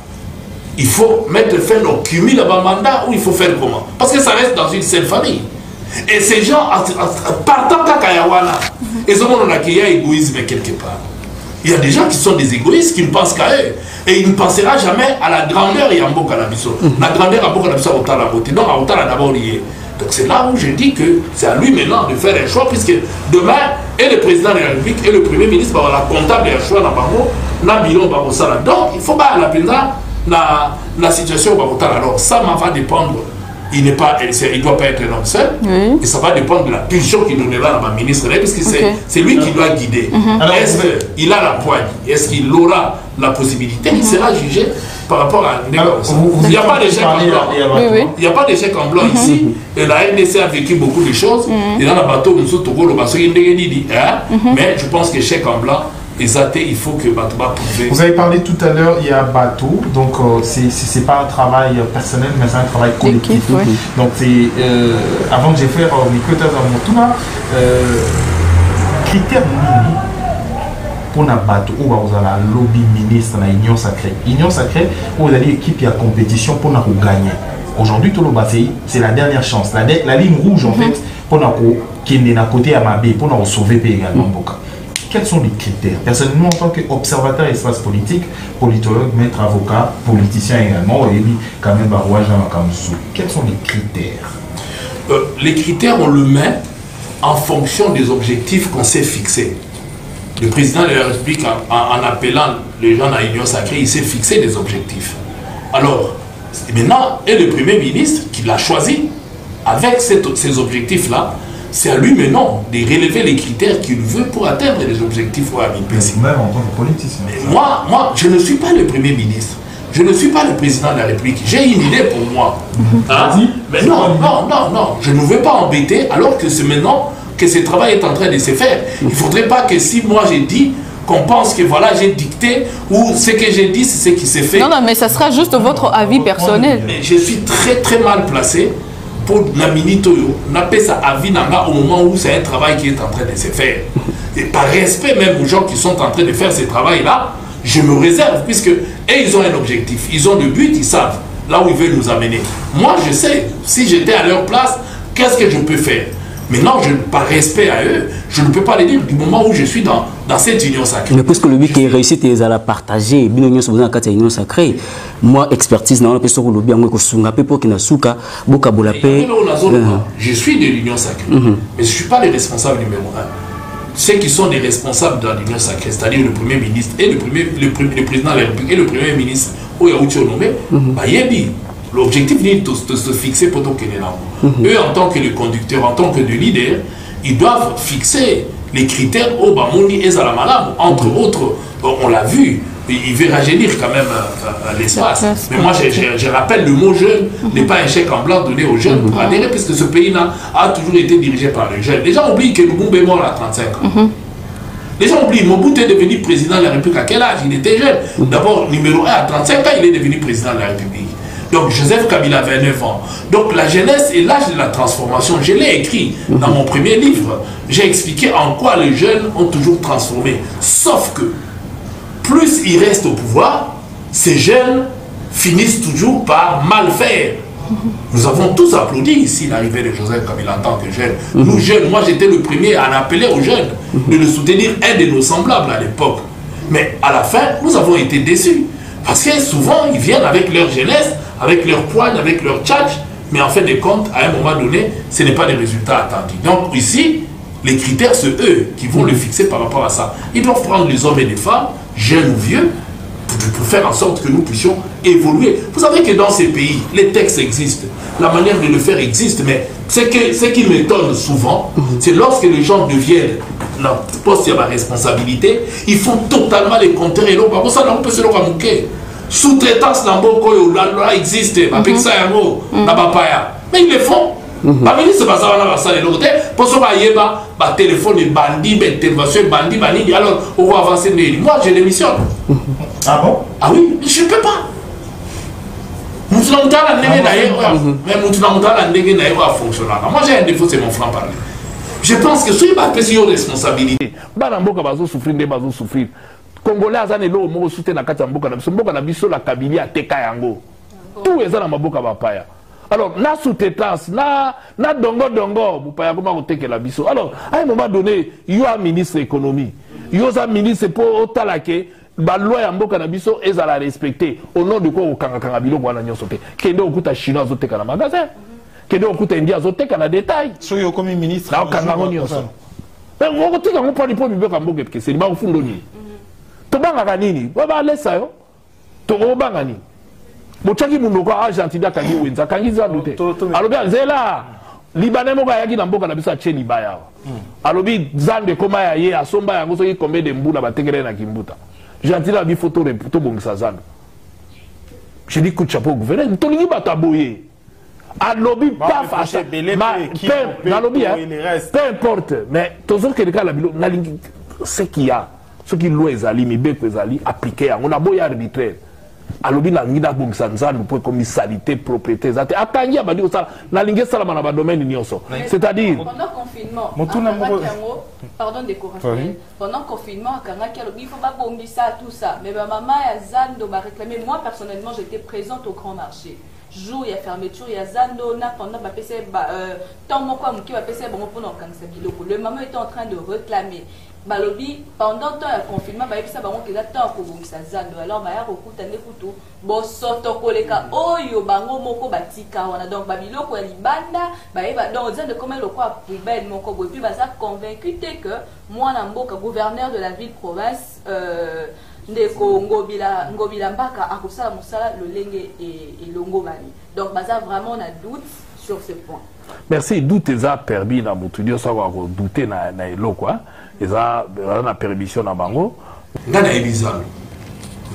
Speaker 4: il faut mettre fin au cumul à mandat ou il faut faire comment? Parce que ça reste dans une seule famille. Et ces gens, en- en- partant Kakayawana, ils ont a égoïsme quelque part. Il y a des gens qui sont des égoïstes qui ne pensent qu'à eux. Et il ne pensera jamais à la grandeur et à Nabiso. La grandeur à Mboka Nabiso, à la beauté. Donc, à Otala d'abord lié. Donc c'est là où je dis que c'est à lui maintenant de faire un choix, puisque demain, et le président de la République et le Premier ministre, bah, la comptable un choix dans bango, na bilan ça Donc il faut pas la président la, situation bango Alors ça va dépendre. Il il doit pas être un homme seul.
Speaker 2: Oui.
Speaker 4: Et ça va dépendre de la pulsion qu'il donnera à ma ministre, parce que c'est lui qui doit guider.
Speaker 1: Alors,
Speaker 4: Est-ce qu'il a la poigne? Est-ce qu'il aura la possibilité? Il sera jugé par rapport à un Il n'y a pas d'échec en blanc. Il n'y a pas d'échec en blanc ici. Et la RDC a vécu beaucoup de choses. Et dans la bateau, nous sommes Togo, le bateau, il y a des dit, hein. Mais je pense que chèque en blanc,
Speaker 1: Vous avez parlé tout à l'heure, il y a bateau, donc euh, c'est- pas un travail euh, personnel, mais c'est un travail collectif.
Speaker 2: Ouais.
Speaker 1: Donc c'est euh, avant que j'ai fait euh, Mikota Zamotuna, euh, critère nini pour na bateau ou vous avez lobby ministre na union sacrée. Union sacrée, vous avez équipe à compétition pour na gagner. Aujourd'hui, tout le c'est la dernière chance, la, la ligne rouge en fait pour na qui est à côté à Mabé, pour na sauver également. Boka. Quels sont les critères? Personnellement, en tant qu'observateur espace politique, politologue, maître avocat, politicien également, et quand même Makamsou, quels sont les critères?
Speaker 4: Euh, les critères, on le met en fonction des objectifs qu'on s'est fixés. Le président de la République, en, appelant les gens à l'Union sacrée, il s'est fixé des objectifs. Alors, maintenant, et le Premier ministre qui l'a choisi, avec ces objectifs-là, c'est à lui maintenant de relever les critères qu'il veut pour atteindre les objectifs.
Speaker 1: Même en tant que politicien.
Speaker 4: Moi, moi, je ne suis pas le Premier ministre. Je ne suis pas le président de la République. J'ai une idée pour moi. Hein?
Speaker 1: Vas-y.
Speaker 4: Mais non, non, non, non. Je ne veux pas embêter alors que c'est maintenant que ce travail est en train de se faire. Il ne faudrait pas que si moi j'ai dit qu'on pense que voilà, j'ai dicté ou ce que j'ai dit, c'est ce qui s'est fait.
Speaker 2: Non, non, mais ça sera juste votre avis personnel.
Speaker 4: Mais je suis très très mal placé pour Toyo, napper ça avis au moment où c'est un travail qui est en train de se faire. Et par respect même aux gens qui sont en train de faire ce travail-là, je me réserve, puisque eux, ils ont un objectif, ils ont le but, ils savent là où ils veulent nous amener. Moi, je sais, si j'étais à leur place, qu'est-ce que je peux faire? Maintenant, je, par respect à eux, je ne peux pas les dire du moment où je suis dans, dans cette union sacrée.
Speaker 3: mais puisque le but qui est réussi ezala partage bino nyonso boza na kati ya union sacrée moi expertise
Speaker 4: dans la zone, Je suis de l'Union sacrée, mais je ne suis pas le responsable numéro un. Ceux qui sont les responsables dans l'Union sacrée, c'est-à-dire le Premier ministre et le, premier, le, le président de la République et le Premier ministre, où il y a nommé, bah, yebi. L'objectif n'est de, de se fixer pour donc Eux, en tant que le conducteur, en tant que le leader, ils doivent fixer les critères au Bamouni et Zalamalab. Entre autres, on l'a vu, il veut rajeunir quand même euh, euh, l'espace. Mais moi, je, je- je rappelle, le mot jeune n'est pas un chèque en blanc donné aux jeunes pour adhérer, puisque ce pays-là a toujours été dirigé par les jeunes. Les gens oublient que Lumumba est mort à 35 ans. Les gens oublient, Mobutu est devenu président de la République à quel âge? Il était jeune. D'abord, numéro 1, à 35 ans, il est devenu président de la République. Donc, Joseph Kabila avait 9 ans. Donc, la jeunesse est l'âge de la transformation. Je l'ai écrit dans mon premier livre. J'ai expliqué en quoi les jeunes ont toujours transformé. Sauf que, plus ils restent au pouvoir, ces jeunes finissent toujours par mal faire. Nous avons tous applaudi ici l'arrivée de Joseph Kabila en tant que jeune. Nous jeunes, moi j'étais le premier à en appeler aux jeunes de le soutenir, un de nos semblables à l'époque. Mais à la fin, nous avons été déçus. Parce que souvent, ils viennent avec leur jeunesse, avec leur poigne, avec leur tchatch, mais en fin de compte, à un moment donné, ce n'est pas les résultats attendus. Donc ici, les critères, c'est eux qui vont le fixer par rapport à ça. Ils doivent prendre les hommes et les femmes, jeunes ou vieux, pour, faire en sorte que nous puissions évoluer. Vous savez que dans ces pays, les textes existent, la manière de le faire existe, mais ce, que, ce qui m'étonne souvent, c'est lorsque les gens deviennent le poste de la responsabilité, ils font totalement les compteurs et que ça, on peut se le ramouquer. Sous-traitance, dans beaucoup, la loi existe, ça yango, na bapaya. Mais ils le font. baministre baza wana basaleloko te mpo so bayeba batelefone ebandi baintervention ebandi banini alors oko avance ndeni moi je démissionne.
Speaker 1: Ah bon?
Speaker 4: Ah oui je peux pas. Mutu na mutu ala ndenge na ye mais mutu na mutu ala ndenge na ye oyo afonctionnaka moi j'ai un défaut c'est mon franc parler je pense que soki bapesi yo responsabilité. Bana mboka bazosouffrir nde bazosouffrir congolais aza na eloko moko na kati ya mboka na biso. Mboka na biso la kabili ateka yango. Tout eza na maboko ya bapaya. Alors na sous-traitance na, na dongo dongo mopaya akoma kotekela biso. Alors à un moment donné yo a ministre économie. Yo oza ministre mpo otala ke baloi ya mboka na biso ezala respecte au nom de quoi okangakanga biloko wana nyonso te. Kende okuta chinois azoteka na magasin.
Speaker 5: Kende okuta indi azoteka na détail.
Speaker 1: Soki okomi ministre
Speaker 5: naokanga yango nyonso. okotika yango mponi mpo mibeko ya mboka ekeseni bakofundo nini? Tobangaka nini? Balesa yo. Tokobanga nini? Botyaki munoko argentine akangi wenza akangi zandu te. Alobi anzela libanais moko ayaki na mboka na biso atie libaya awa. Alobi zando ekoma ya ye asomba yango soki kombe de mbula batekela ye na kimbuta. Gentile abi fo tobongisa zando. Je dis coup de chapeau au gouverneur tolingi bato aboye alobi paf nalobi peu importe mais tozokende kaka na bilo nalingi ce qu'il y a soki loi ezali mibeko ezali appliqué yango. Naboya arbitraire alobi nalingi nabongisa nzambe mpo ekomi salité propriété. Eza te akangi abandi kosala. Nalingi esalama na badomaine nyonso. C'est-à-dire
Speaker 2: pendant confinement
Speaker 1: Motuna moko-
Speaker 2: pardon ndeko pendant confinement akangaki alobi il faut babongisa tout ça. Mais bamama ya zando baréclame moi personnellement j'étais présente au grand marché jour ya fermeture ya zando na pendant bapesa ye ba- temps moko ya moke bapesa ye bango mpona kokangisa biloko le mama était en train de réclamer. Balobi pendant temps ya confinement bayebisa bango keza temps ya kobongisa zando. Alors baya kokuta nde kutu bosoto koleka oyo bango moko batika wana donc babiloko ya libanda bayeba donc zando ekoma lokola poubelle moko boye puis baza convaincu te que mwana mboka gouverneur de la ville province euh, ndeko ngobila ngobila mbaka akosala mosala lolenge e- elongomani donc baza vraiment na doute sur ce point.
Speaker 5: Merci. Doute eza permis na motu. Nyonso akoka kodute na, na eloko ah. eza eza na permission na bango.
Speaker 4: Nga nayebi zandu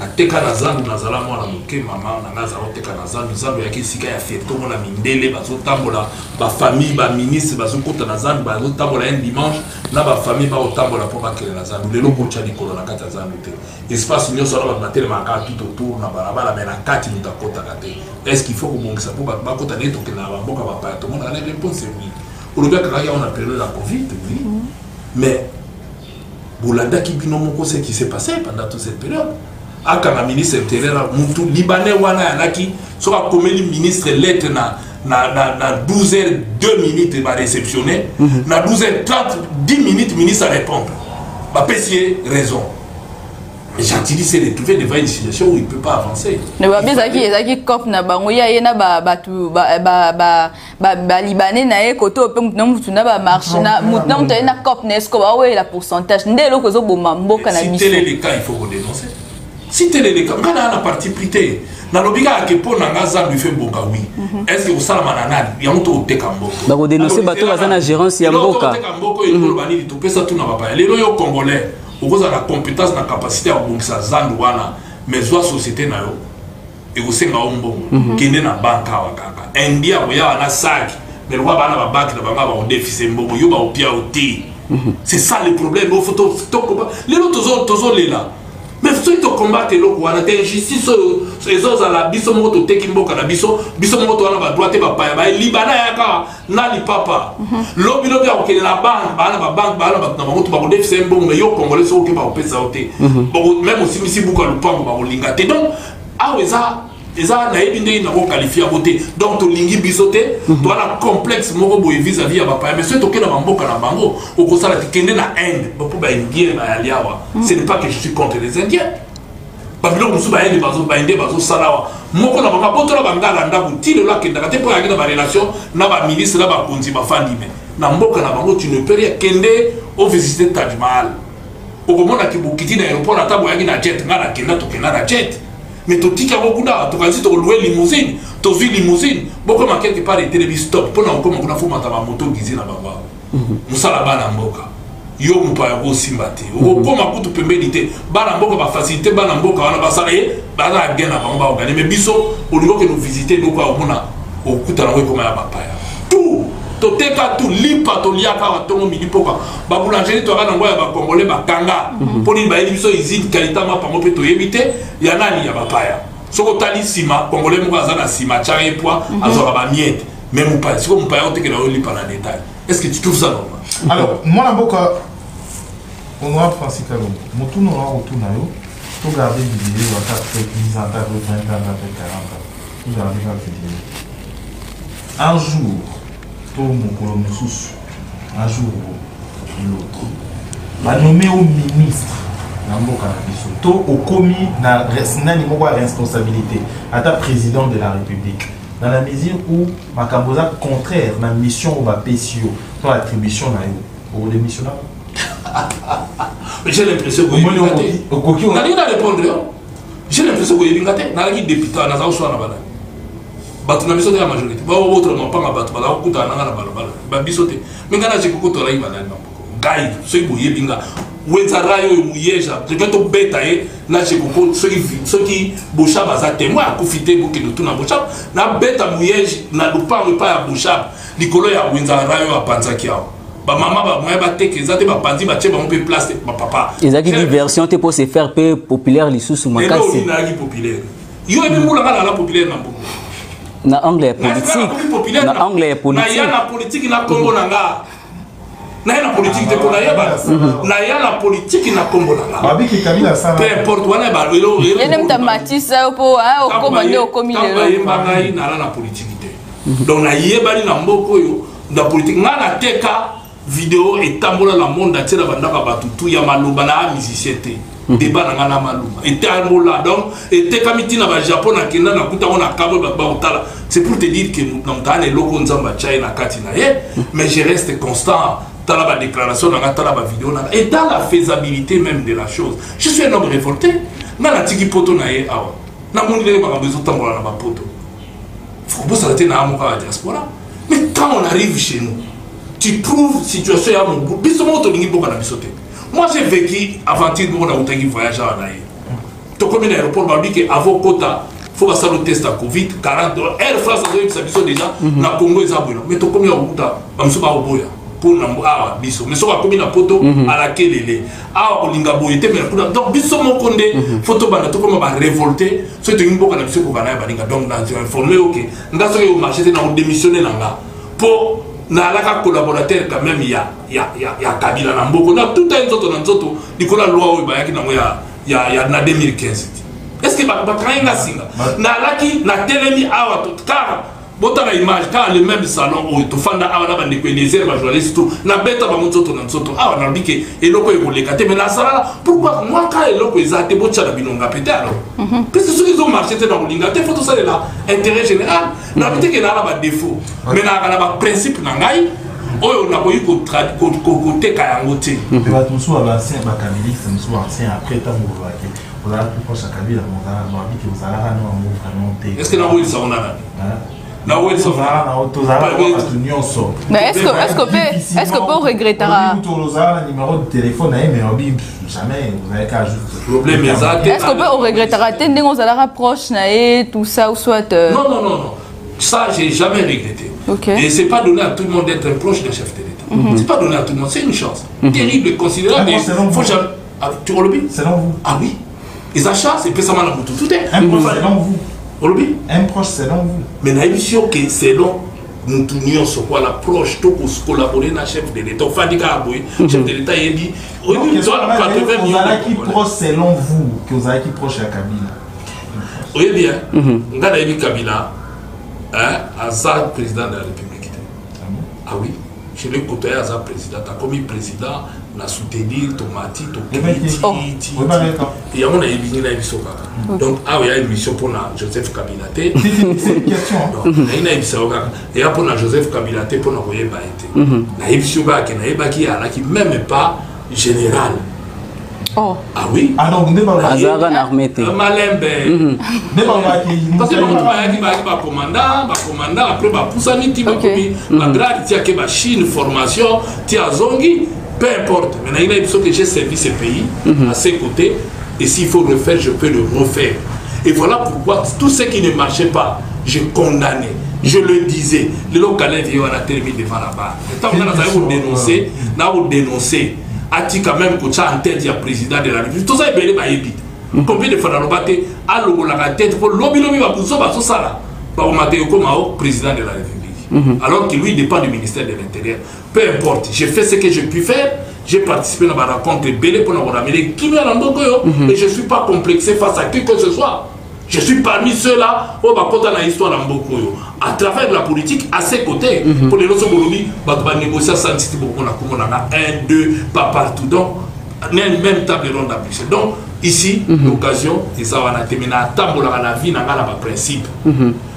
Speaker 4: nateka na zandu nazala mwana moke mama na nga azala koteka na zandu zandu yaki esika ya fete omona mindele bazotambola bafamille baministre bazokota na zandu bazotambola un dimanche na bafamille bakotambola mpo bakende na zandu lelo kotya likolo na kati ya zandu te. Espace nyonso wana bato batelemaka tout autour na balabala me na kati moto akotaka te. Est ce qu'il faut kobongisa mpo bakota ndenge tokende na bamboka bapaya tomonaka na réponse oui. Olobi akangaki yango na période ya covid oui. Mais bolandaki bino moko ce qui s'est passé pendant toute cette période akanga ministre intérieur mutu libanais wana yalaki soki akomeli ministre lettre na na, na, na 12 heures 2 minutes baréceptionne na 12 heures 30 10 minutes ministre arépondre bapesi ye raison. Mais gentilly s'est retrouvé devant une situation où il peut pas avancer.
Speaker 2: Ezalaki ezalaki cope na bango ya ye na ba- bato ba- ba- ba- ba- balibanais na ye kote oyo mpe mutu na mutu na bamarche na mutu na mutu aye na cope na esco baoyela pourcentage. Nde eloko ezoboma mboka na biso
Speaker 4: tel est le cas il faut kodénoncer si tel est le cas nga naa na parti pris te nalobi kaka ke mpo na nga zandu ife mboka wi est ce que kosalama na nani? Yango to koteka mboka
Speaker 3: Bakodénoncer bato baza na gérance ya
Speaker 4: Eloko
Speaker 3: mboka.
Speaker 4: oyo ekoloba nini topesa tuna bapaya lelo yo congolais okozala na compétence na capacité ya kobongisa zandu wana mais zwa société na yo ekosenga yo mbongo. Kende na banke awa kaka. Indi akoyawa na saki mais lokwa bana babanke na bango bakodefise mbongo yo baopia yo te c'est ça le problème lelo tozo- tozolela soki tokombate eloko wana te injustice oyo ezozala biso moko toteki mboka na biso biso moko towana badroit te bapaya balibana yaka na lipapa. Lobilobi akokende na banke bana babanke bana bato na bango to bakodefisa ye mbongo mais yo congolais soki oke bakopesa yo te Bako- même osimbisi buka lupango bakolinga te. Donc awa eza eza nayebi ndenge nakokalifie yango te. Donc tolingi biso te. Towana complexe moko boye vis-à-vis ya bapaya. Mais soki tokende na bamboka na bango okosala te kende na inde mpo baindien bayali awa. Ce n'est pas que je suis contre les indiens. Babiloko mosusu bayende bazo- bainde bazosala awa. Moko na bango abotola bangala ndako ti lelo akendaka te mpo ayaki na barelation na baministre na bakonzi bafandi me na mboka na bango tu ne peux rien kende ovisite taj mahal. Okomonaki bokiti na aéroport ata boyaki na jet ngai nakenda tokenda na jet mais totika yango kuna tokanisi tokolue limousine tozwi limousine. Bokoma quelque part etelebi stop. Mpo na kokoma kuna fomata bamoto gizi na bango awa mosala bana mboka. Yo mopaya kosimba te. Okokoma kutu pembeni te. Bana mboka bafasilité bana mboka wana basala ye baza na bien na bango baorgane mais biso olingi okende ovisite eloko ya omona okuta nango ekoma ya bapaya. Tout toteka tu lipa toliaka awa ntongo midi mpoka baboulangerie toyaka nango ya bakongole bakanga mpo nini bayeli biso mpe toyebi te ya nani ya bapaya soki otali nsima kongole moko aza na nsima atiaka ye poi azwaka bamiete mais mopaya mopaya otekela na détail est ce que tu trouves ça normal?
Speaker 1: Alors mwana mboka honorable francis kalombo motuna oa kotuna yo togarde video ata peut 10 ans ata peut 20 ans. Ata peut 40 ans togarde un jour to mokolo mosusu un jour l'autre. Banome o ministre na mboka na biso. To okomi na res- nani moko ya responsabilité ata président de la république. Dans la mesure où makambo eza contraire na mission oyo bapesi yo to attribution na yo. Okodémissionna
Speaker 4: j'ai l'impression
Speaker 1: okoki-
Speaker 4: na répondre yo j'ai l'impression que oyebinga te nalaki députat naza koswana na bana bato na biso te ya majorité baobotola mapanga bato baza kokutana nanga na balabala. Babiso te. Me ngai naje kokotolaki banani maboko. Ngai soki boyebi nga wenzara oyo muyeja toke tobeta ye naje koko soki boshab aza témoin akufi te bokende tuna boshab nabeta muyege na lupango epai ya boshab likolo ya wenzara oyo apanzaki awa. Bamama bamoya bateke eza te bapanzi batie bango mpe place te bapapa
Speaker 3: ezalaki diversion te mpo se faire mpe populaire lisusu makasi.
Speaker 4: olinalaki populaire. Yo ebi mbulanga nala populaire na mbongo
Speaker 3: na angle ya politique. na angle ya
Speaker 4: naya
Speaker 3: politique.
Speaker 4: na politike na nkombo na nga. Naya na politike te mpo nayeba. Naya na politike na nkombo na nga.
Speaker 1: Babiki kabila asala
Speaker 4: peu importe wana elo
Speaker 2: yene mutu amatisa yo mpo ah, okoma nde okomi lelo.
Speaker 4: bayemba ngai nala na politike te. Donc nayebani na mboka oyo na politike ngai nateka video etambola na monde atie na bandaka bato tu ya maloba na ya musicien te débat na ngai na maloba etambola donc etekami ntina bajapon nakenda nakutango na kambo bakotala c'est pour te dire que na moto ana eloko nzambe atya ye na kati na ye mais je reste constant. Tala badéclaration na ngai tala bavideo na ngai et dans la faisabilité même de la chose je suis un homme révolté. Ngai natiki poto na ye awa. Namoni ndenge makambo ezotambola na bapoto. Faut bosala te na ya moka ya diaspora. Mais quand on arrive chez nous tu trouves situation ya mobu. Biso moko tolingi mboka na biso te moi j'ai vécu aventure moko na utaki voyage awa na ye. Tokomi na aéroport balobi ke avo kota fo basala test ya covid 40 air france azoyebisa biso déjà na congo eza boyena mais tokomi ya kokuta bamiso bakoboya mpona awa biso. Mais soki akomi na poto alakelele awa kolinga boye te mais kuna donc biso moko nde fo tobanda tokoma barévolte soki tolingi mboka na biso ekoka na ya baninga. Donc nainforme oke nga soki omarché te na kodémissionne na nga mpo nalaka collaborateur quand même ya, ya, ya, ya kabila na mboko. Na tuta ye nzoto na nzoto likolo ya loi oyo bayaki nango ya, ya, ya, na 2015 est ce que bakangai nga singa? Nalaki natelemi awa to- kaka botala image kaka le même salon oyo tofanda awa na bandeko eliezer bajournaliste to nabeta bango nzoto na nzoto awa nalobi ke eloko ekoleka te mais nasalala pourquoi mwaka eloko eza te botyala binonga pete alors puisque soki ezomarche te na kolinga te fo tosalela intérêt général nalobi te ke naa na badéfaut mais nayaka na baprincipe na ngai oyo nakoki koteka yango te
Speaker 1: bato mosusu ya baancien bakabiliste mosusu ancien après ntango ozalaki proche ya kabila babiki ozalaka no yango vraiment te
Speaker 4: est ce que nakoyelisa ngo na nani
Speaker 2: mais est ce que
Speaker 1: ozala na numéro de téléphone na ye mais obi jamais ozalaka juste
Speaker 4: Problème eza te.
Speaker 2: est ce que pe oregrettera te ndenge ozalaka proche na ye tout ça ou soit euh,
Speaker 4: Non, non, non, non. Ça, j'ai jamais regretté.
Speaker 2: Ok.
Speaker 4: Et c'est pas donné à tout le monde d'être un proche d'un chef de l'État. C'est pas donné à tout le monde. C'est une chance. Terrible, considérable. Faut jamais. Ah, tu vois le but?
Speaker 1: Selon vous?
Speaker 4: Ah oui. Les achats, c'est pas seulement la boutou. Tout est.
Speaker 1: un proche selon vous
Speaker 4: On le dit.
Speaker 1: un proche selon vous.
Speaker 4: Mais na émission que selon mutu nyonso kwa l'approche to collaborer na chef de l'état. Ofandi kaka boye chef de l'état yebi oyebi toza na 80 millions de Congolais.
Speaker 1: proche selon vous ke ozalaki proche ya kabila?
Speaker 4: Oyebi hein? nga nayebi kabila hein, aza président de la république. Te
Speaker 1: Ah
Speaker 4: ah oui. Je l'ai côtoyé aza président akomi président na soutenir
Speaker 2: Oh.
Speaker 1: oyebaki kaka.
Speaker 4: yango nayebi nayebi so kaka donc awa ya émission mpona joseph kabila te nayi nayebisa yo kaka eya mpona joseph kabila te mpona koyeba ye te nayebisi yo kaka ke nayebaki ye alaki même pas général.
Speaker 2: Oh.
Speaker 4: Ah oui?
Speaker 1: Ah
Speaker 3: azalaka na armé te
Speaker 4: malembe.
Speaker 1: Balobaki
Speaker 4: parce que bango bayaki bayaki bacommandant bacommandant après bapusani ti bakomi bagrade ti ake bachine formation ti azongi peu importe. Mais nayi nayebi so que j'ai servi ce pays à ses côtés et s'il faut refaire je peux le refaire. Et voilà pourquoi tout ce qui ne marchait pas je condamnais. Je le disais. Lelo kalev ye wana telemi devant la barre ntango nga nazali kodénoncer na kodénoncer atika même kotya en tête ya président de la république? Toza ebele bayebi te combien de fois naloba te alongolaka tête mpo lobilobi babuso bazosala bakoma te okoma o président de la république. Alors que lui dépend du ministère de l'intérieur peu importe. J'ai fait ce que je puis faire. J'ai participé na barencontre ebele mpona koramene kimia na ndoko oyo et je suis pas complexé face à qui que ce soit. Je suis parmi ceux-là oyo bakota na histoire na mboka oyo à travers la politique à ses côtés. Mpo lelo so bolobi bato banégocie asantiti bokomona komonanga un deux pas partout. Donc même même table ronde à Bruxelles. Donc ici l'occasion eza wana te me natambolaka na vie na ngai na baprincipe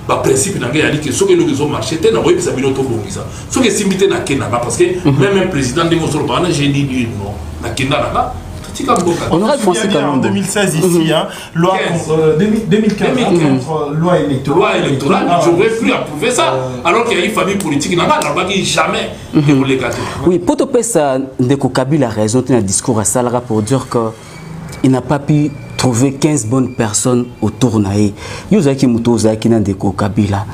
Speaker 4: baprincipe na ngai yali ke soki eloko ezomarche te nakoyebisa bino tobongisa. Soki esimbi te nakendanga parce que même un président ndenge ozoloba wana j'ai dit lui non. Nakenda nanga totika mboka
Speaker 3: Honorable
Speaker 1: Je me souviens
Speaker 3: Francis
Speaker 1: bien en
Speaker 3: Kalombo.
Speaker 1: 2016 ici, hein, loi
Speaker 4: 15.
Speaker 1: contre, euh, 2000 2015, hein,
Speaker 4: 2015.
Speaker 1: contre loi électorale.
Speaker 4: loi électorale
Speaker 1: Ah,
Speaker 4: j'aurais pu approuver ça
Speaker 1: Euh,
Speaker 4: alors qu'il y a une famille politique nanga nalobaki jamais ekoleka te
Speaker 3: Oui, pour te ça, Ndeko Kabila a raison dans le discours à Salara pour dire que il n'a pas pu trouver 15 bonnes personnes autour lui. Yozaki Mutozaki Ndeko Kabila.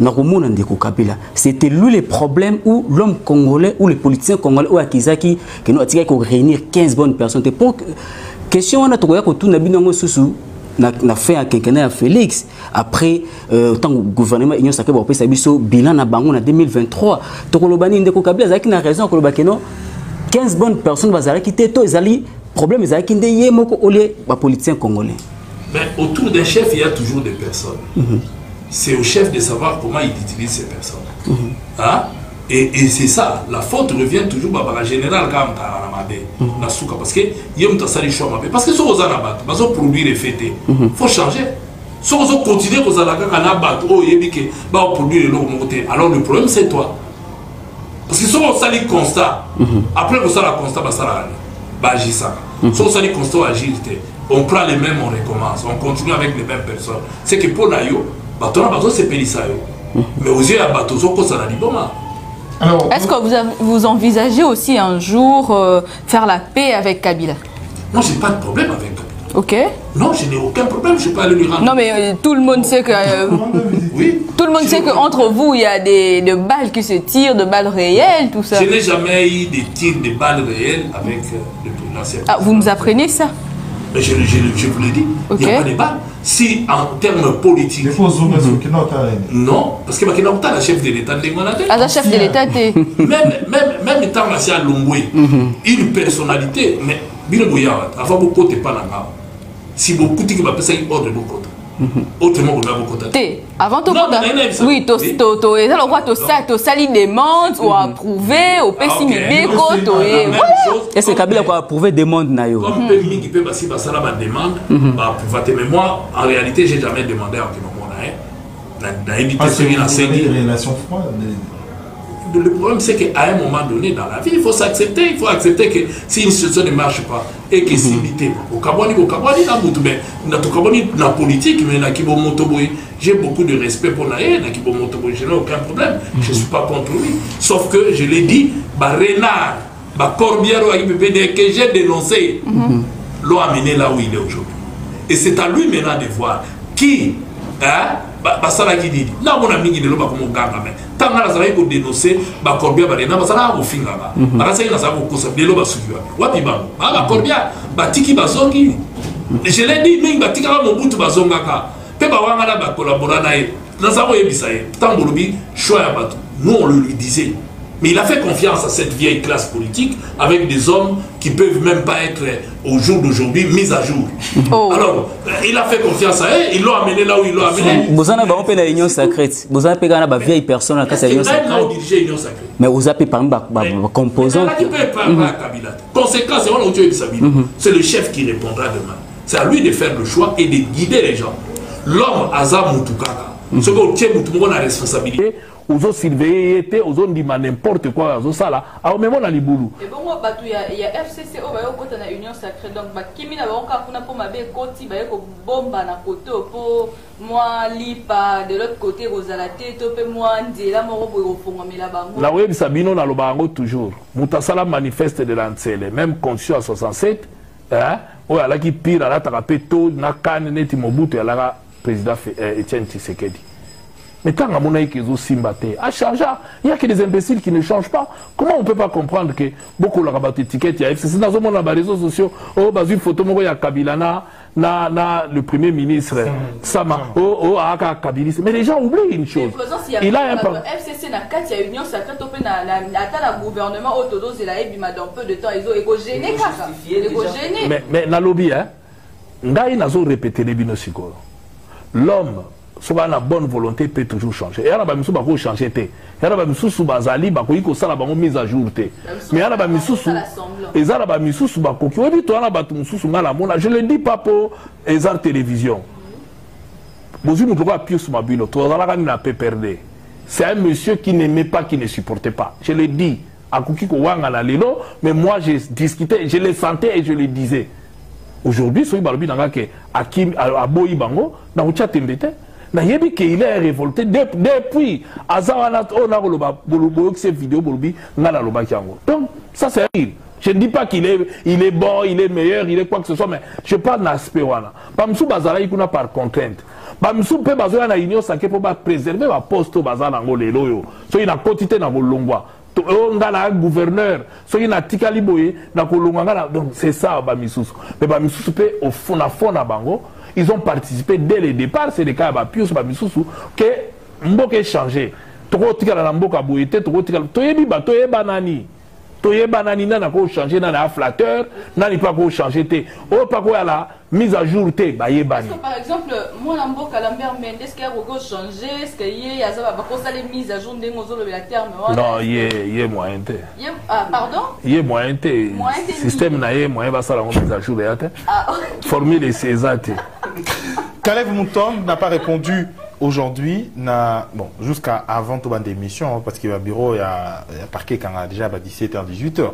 Speaker 3: Nakomona Ndeko Kabila. C'était lui le problème où l'homme congolais ou les politiciens congolais ou Akizaki qui nous a tiré pour réunir 15 bonnes personnes. Pour que- question on a trouvé que tout n'a bien sous na, na fait un quinquennat à Félix après euh, que gouvernement union sacré ba pesa biso bilan na bango na 2023 to kolobani ndeko kabila zaki na raison koloba keno 15 bonnes personnes bazalaki te to ezali problème ezalaki nde ye moko olie ba politiciens congolais
Speaker 4: Mais autour d'un chef, il y a toujours des personnes. C'est au chef de savoir comment il utilise ces personnes. Hein? Et, et c'est ça, la faute revient toujours en général quand tu as ramadé, na souka, parce que il y a un sali choix mabe. Parce que si on a bat, parce qu'on produire et fêter, faut changer. Si on continue qu'on a la bat, oh yebi que bah on produit le côté. Alors le problème c'est toi. Parce que si on sali constat, après on sali constat, bah ça la bah agir ça. Si on sali constat, on agit, on prend les mêmes, on recommence, on continue avec les mêmes personnes. C'est que pour Nayo, bah ton bateau c'est Pélissa yo. Mais aux yeux à bateau, ça n'a pas
Speaker 1: Alors,
Speaker 2: Est-ce que vous, avez- vous envisagez aussi un jour euh, faire la paix avec Kabila?
Speaker 4: Moi, j'ai pas de problème avec Kabila.
Speaker 2: Ok.
Speaker 4: Non, je n'ai aucun problème, je peux aller lui rendre.
Speaker 2: Non mais euh, tout le monde sait que euh,
Speaker 4: Oui.
Speaker 2: tout le monde sait que entre vous il y a des, des balles qui se tirent, de balles réelles, tout ça.
Speaker 4: Je n'ai jamais eu de tirs de balles réelles avec euh, le- l'ancien.
Speaker 2: Ah, vous nous apprenez ça
Speaker 4: Mais je, je, je vous l'ai dit, il n'y a pas de balles. Si en termes politiques,
Speaker 1: il faut zoomer sur
Speaker 4: non, parce que Makina Outa, la chef de l'État de l'Émonade,
Speaker 2: Ah, ça, chef de l'État, t'es.
Speaker 4: même, même, même étant à Longwe, une personnalité, mais Bino Boya, avant beaucoup de pas là Si beaucoup de gens ça ordre de beaucoup autrement on a de
Speaker 2: T'es. Avant
Speaker 4: ça-
Speaker 2: oui, eza lokwa to sa, to sali demande au pessi
Speaker 4: ok.
Speaker 2: mibeko,
Speaker 1: C'est
Speaker 2: to
Speaker 1: la
Speaker 2: ye.
Speaker 4: Même chose,
Speaker 3: est-ce que
Speaker 4: comme-
Speaker 3: Kabila a approuvé demande na yo
Speaker 4: Comme peu mingi peut passer par ça là ma demande, bah pour voter. Mais moi, en réalité, j'ai jamais demandé à qui m'en a un. Dans une Le problème, c'est qu'à un moment donné dans la vie, il faut s'accepter. Il faut accepter que si une situation ne marche pas et que c'est limité, Kabwani, na politique, mais j'ai beaucoup de respect pour Naé, na Kibo Motoboy, je n'ai aucun problème. Je ne suis pas contre lui. Sauf que je l'ai dit, bah Renard, bah PPD, que j'ai dénoncé, l'ont amené là où il est aujourd'hui. Et c'est à lui maintenant de voir qui, hein, basalaki nini? Namona mingi lelo bakomoganga me ntango nga nazalaki kodénonce bacorbia balena bazalaka kofingaka bakasaki nazalaka kokosa lelo basuki wapi wapi bango baa bacorbia batiki bazongi. Je l'ai dit mingi batikaka mobutu bazongaka. Mpe bawangana bakolabora na ye. Naza koyebisa ye ntango olobi choix ya bato nous on le lui disait mais il a fait confiance à cette vieille classe politique avec des hommes qui peuvent même pas être au jour d'aujourd'hui mis à jour.
Speaker 2: Oh.
Speaker 4: Alors, euh, il a fait confiance à eux, ils l'ont amené là où ils l'ont amené.
Speaker 3: bozana bango mpe na union sacrée bozana mpe kaka na bavieille personne kasi ya union
Speaker 4: que
Speaker 3: sacrée mais mpe parmi bacomposant
Speaker 4: Mais Nalaki peut pas Kabila. Conséquence, c'est Sabine. C'est le chef qui répondra demain. C'est à lui de faire le choix et de guider les gens. L'homme, Azam Moutoukaka, ce qu'on tient Moutoukaka a responsabilité.
Speaker 5: Ozosurveille ye te ozondima n'importe quoi azosala. Aomemo na libulu.
Speaker 2: Ebongo bato ya, ya fcc oyo baye kokota na union sacré. Donc bakimi na bango kaka kuna mpo mabe ekoti baye kobomba na kote mpo mwa lipa de l'autre côté ekozala te to mpe mwa nzela moko boye kofongwamela bango.
Speaker 5: Nakoyebisa bino naloba yango toujours. Moto asala manifeste de la ntsele même constitution ya 67 hein, oyo alaki pire alataka mpe to na kane neti mobutu alaka président eh, etienne tshisekedi mais ntango amonaki ezosimba te achargea il y a que des imbéciles qui ne changent pas. Comment on peut pas comprendre que bokolaka bato étiquette ya fcc nazomona na baréseaux sociaux oyo bazwi photo moko ya kabila na, na, na le premier ministre sama. Oyo aaka kabiliste mais les gens oublient une chose. Il a un
Speaker 2: fcc na kati ya union sacré to mpe na- na- na gouvernement oyo tozozela ebima dans peu de temps ezo ekogene kaka ekogene
Speaker 5: mais, mais nalobi hein, ngai nazorepetele bino sikoyo l'homme soki na bonne volonté peut toujours changer. Eya na bamisusu bakochange te. Eya na bamisusu bazali bakoki kosala bango mise à jour te. Mais
Speaker 2: bakosala
Speaker 5: bamisusu eza na bamisusu bakoki oyebi toya na bato mosusu ngai namona je le dis pas po eza télévision
Speaker 4: bozwi moto lokola pius mabilo tozalaka nini na pprd c'est un monsieur qui n'aimait pas qui ne supportait pas. Je le dis. Akoki kowangana lelo mais moi je discutais je le sentais et je le disais. Aujourd'hui soki balobi na nga ke aboyi bango nakotia tembe te il est révolté de- depuis aza wana oyo nakoloba donc ça c'est rire je ne dis pas qu'il est, il est bon, il est meilleur, il est quoi que ce soit, mais je parle d'aspect. Voilà. Bamsou Bazala, il par contrainte. Bamsou pe bazala na union sake pour ba préserver ba poste au bazala ngo lelo yo. So il a quantité na bolongwa. To o nga na gouverneur, so il a tikali boye na kolongwa nga na donc c'est ça ba misusu. Mais ba misusu pe au fond na fond na bango, ils ont participé dès le départ, c'est le cas ba pius ba misusu que mboka est changé. Toko tikala na mboka boye te, toko tikala toyebi ba toyeba nani? Toyeba nani nani akochange nani aflatteur nani mpe akochange te. Oyo mpe akoya la mise à jour te bayebani
Speaker 2: Est-ce que, par exemple mwana mboka lambert mende est-ce que akoki ochange est ce que ye aza bakosala mise à jour ndenge ozolobela terme
Speaker 4: non ye ye moyen te.
Speaker 2: Ye- ah, pardon?
Speaker 4: Ye moyen te. Système na ye moyen basala yango mise à jour eya te.
Speaker 2: Ah,
Speaker 4: formule eza te.
Speaker 1: Caleb Mouton n'a pas répondu aujourd'hui, bon jusqu'à avant tout ban d'émission hein, parce qu'il y a un bureau, il y a, il y a parquet quand a déjà 17h 18h.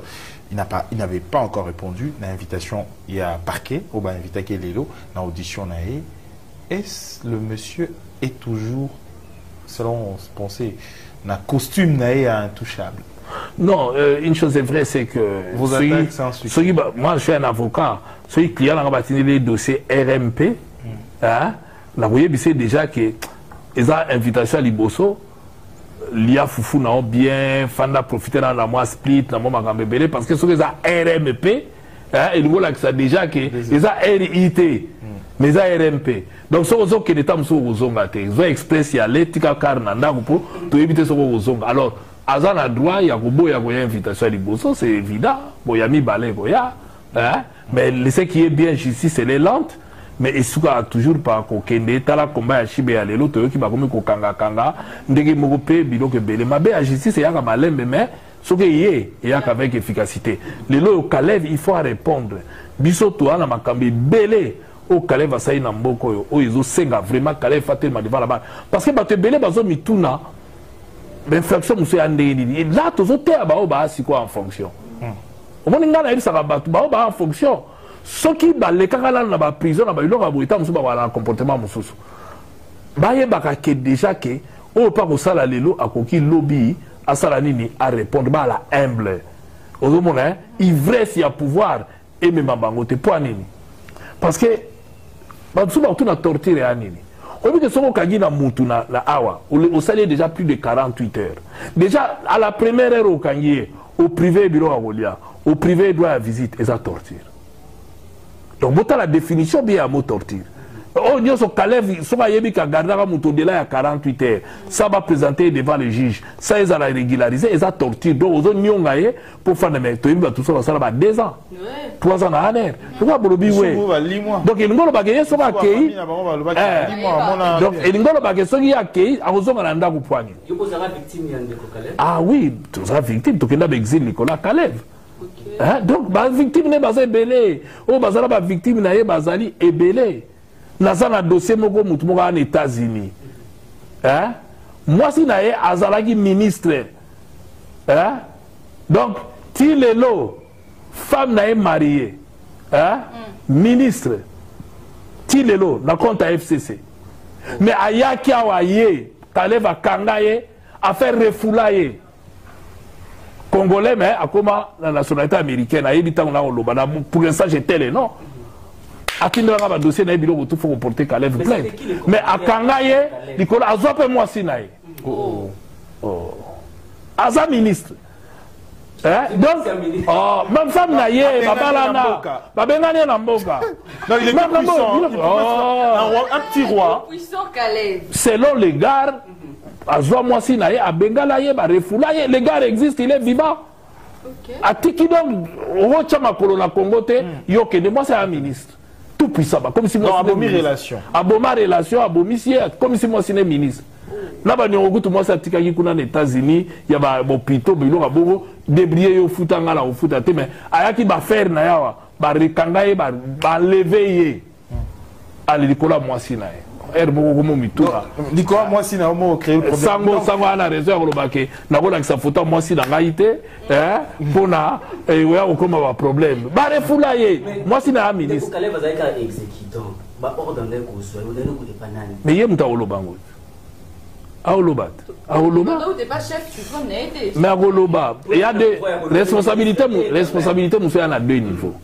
Speaker 1: Il n'a pas, n'avait pas encore répondu à l'invitation. Il y a parquet, au bas invité Kelelo, dans audition nae. Est-ce le monsieur est toujours, selon ce pensée, na costume intouchable?
Speaker 4: non euh, une chose est vraie c'est que
Speaker 1: Vos
Speaker 4: soki-
Speaker 1: attaques sans suite.
Speaker 4: soki ba- moi je suis un avocat soki client nanga batindeli dossier rmp hein, nakoyebisa ye déjà ke eza invitation ya liboso lia fufu na yo bien fanda profite na na mwa split na mwa makambo ebele parce que soki eza rmp elingi olakisa déjà ke eza ri te mais eza rmp donc soki ozokende ta mosusu okozonga te zwa express ya le tika kare na ndako mpo toyebi te soki okozonga alors aza na droit ya koboya koya invitation ya liboso c'est évident. Boya mibale koya hein? mais ce qui est bien justice elle est lente mais esukaka toujours pa kokende. Tala komba ya shibe ya lelo toyoki bakomi kokangakanga. Ndenge moko mpe biloko ebele. Mabe ya justice eyaka malembe mais soki eye eyaka avec efficacité. Lelo oyo kaleve il faut répondre. Biso toa na makambo ebele oyo kaleve asali na mboka oyo oyo ezosenga vraiment. Kaleve atelema devant la bana parce que bato ebele bazomituna bainfraction mosusu ya ndenge nini. La tozoteya bao baa sikoyo en fonction. Omoni ngai nayebisaka bato bao baa en fonction soki balekaka nano na baprison na babiloko ya boye ta mosusu bakoala na comportement mosusu. Bayebaka ke déjà ke oyo mpe akosala lelo akoki lobi asala nini arépondre bala humble. Ozomona eh? ivresse ya pouvoir emema bango te mpo nini? Parce que bamosusu bakotuna torture ya nini? Oyebi ke soki okangi na mutu na, na awa osali ye déjà plus de 48 heures. Déjà à la première heure okangi ye oprive biloko ya kolia oprive droit ya visite eza torture donc botala définition bien ya mo torture oyo nyonso kaleve soki ayebi ka gardaka moto odela ya 48 heures sa baprésente devant le juge sa ezala régularise eza torture donc ozonionga ye mpo fanda me toyebi bato so basala ba 2 ans
Speaker 2: ouais.
Speaker 4: 3 ans na aner lokola bolobi we donc elingi olobaka ye soki akei Eh. donc elingi olobaka soki ye akei akozonga na ndako
Speaker 3: kaleb
Speaker 4: ah oui toza victime tokenda baexile likolo ya kaleve Hein? Donc bavictime ne baza ebele. Oyo bazala bavictime na ye bazali ebele. Naza na dossier moko motu moko aa na états-unis mwasi na ye azalaki ministre. Donc ti lelo femme na ye marie hein? ministre. Ti lelo na compte ya fcc mais ayaki awa ye kaleve akanga ye afaire refula ye congolais mais akoma na nationalité américaine ayebi ntango na koloba na pour l'instant j'étais le non? Atindelaka badossier na ye biloko tu fo koporte kaleve plainte mais akanga ye likolo azwa mpe mwasi na ye Oh. aza ministre donc
Speaker 3: c'est un ministre.
Speaker 4: oh, na ye babalana babengani ye na mboka
Speaker 1: Non, il est
Speaker 4: Même
Speaker 1: plus puissant.
Speaker 4: là-bas,
Speaker 1: Il est plus
Speaker 4: oh.
Speaker 1: puissant. Un roi- Un petit roi.
Speaker 2: puissant Caleb
Speaker 4: selon le gare azwa mwasi na ye abengala ye barefula ye le gare existe il est vivant
Speaker 2: ok
Speaker 4: atiki donc okotya makolo na congo te yo okende mwasi aya ministre tout puissant bakomisi aboma relation abomisi ye akomisi mwasi ne ministre na baniongo kutu mwasi atikaki kuna na états-unis ya bopito biloko ya bongo débrie ye ofuta nga na kofuta te mais ayaki bafere na ye awa barekanga ye ba- baleve ye. Ale likolo ya mwasi na ye. Aire moko komo
Speaker 1: na créer le
Speaker 4: sango sango ana raison ya koloba ke nakolakisa foto ya mwasi na ngai te eh, mpona eh, oya kokoma baproblème barefula ye. Mwasi na ya ministre. me ye moto akoloba ngo aoloba te aoloba mais akoloba eya de responsabilité mu- responsabilité mosusu ya na deux niveau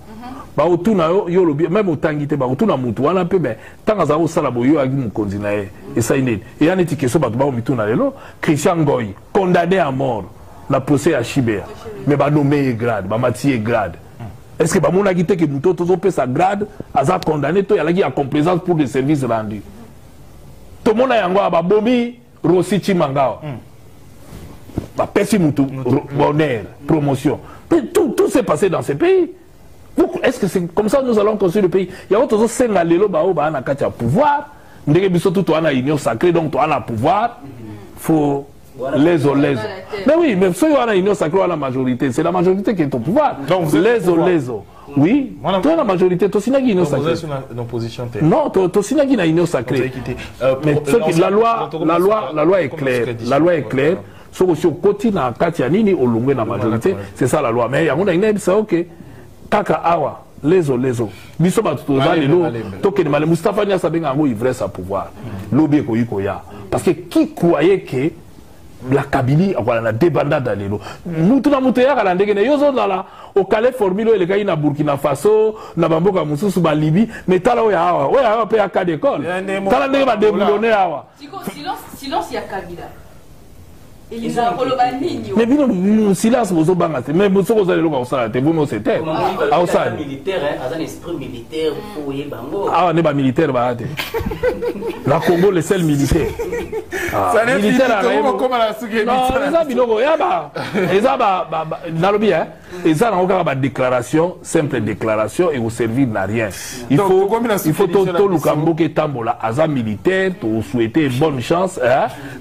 Speaker 4: baotuna yo yo olobi meme otangi te bakotuna mutu wana mpe me ntango azala kosala boye yo ayaki mokonzi na ye esali nini eya neti question bato bakomituna lelo christian ngoy condamné à mort na procès ya shibea me banome ye grade bamati ye grade. Est ce que bamonaki te ke motu oyo tozopesa grade aza condamné to yalaki ya complaisance pour le service rendu tomona yango awa babomi rosi chimangawa bapesi mutu ro- bonheur promotion. Mais tout, tout s'est passé dans ce pays. Est-ce que c'est comme ça que nous allons construire le pays? Yango tozosenga lelo bao baa na kati ya pouvoir. Ndenge biso tu toa na union sacrée donc toa na pouvoir. Faut lezo lezo mais oui mais soki wana union sacrée wana majorité c'est la majorité qui est au pouvoir. Lezo lezo oui.
Speaker 1: Voilà.
Speaker 4: toa na majorité. tosinaki union
Speaker 1: Donc, vous
Speaker 4: sacrée
Speaker 1: êtes sur la- une opposition terre.
Speaker 4: non to- tosinaki na union.
Speaker 1: Euh,
Speaker 4: mais soki la loi la loi la loi est claire. la loi est claire. Soki osi okoti na kati ya nini olongwe na majorité. c'est ça la loi. Mais yango ngai nayebisa oke kaka awa lezo lezo biso bato toza lelo tokende male. Mustapha nyasa abenga yango ivresse à pouvoir. Lobi ekoki koya. Parce que qui croyait que la kabili akola na débandada lelo. Mutu na mutu eyaka na ndenge na yo ozozala okale formule oyo elekaki na burkina faso na bamboka mosusu balibi mais tala oyo awa oyo awa mpe ya cas d'école.
Speaker 1: Ya mo-
Speaker 4: tala ndenge badebulone awa.
Speaker 2: Silence, silence, il y a Kabila.
Speaker 4: Mais bino silence bozobanga te. Mais soki ozali eloko akosala te bomi
Speaker 3: oyeba yango
Speaker 4: awa nde bamilitaire baya te na congo le sel militaire. Ah,
Speaker 1: Ça n'est
Speaker 4: militaire eza biloko eza nalobi eh, eza nango kaka badéclaration simple déclaration ekoservir na rien. Il faut, toluka mboka etambola aza militaire tosouhaite bonne chance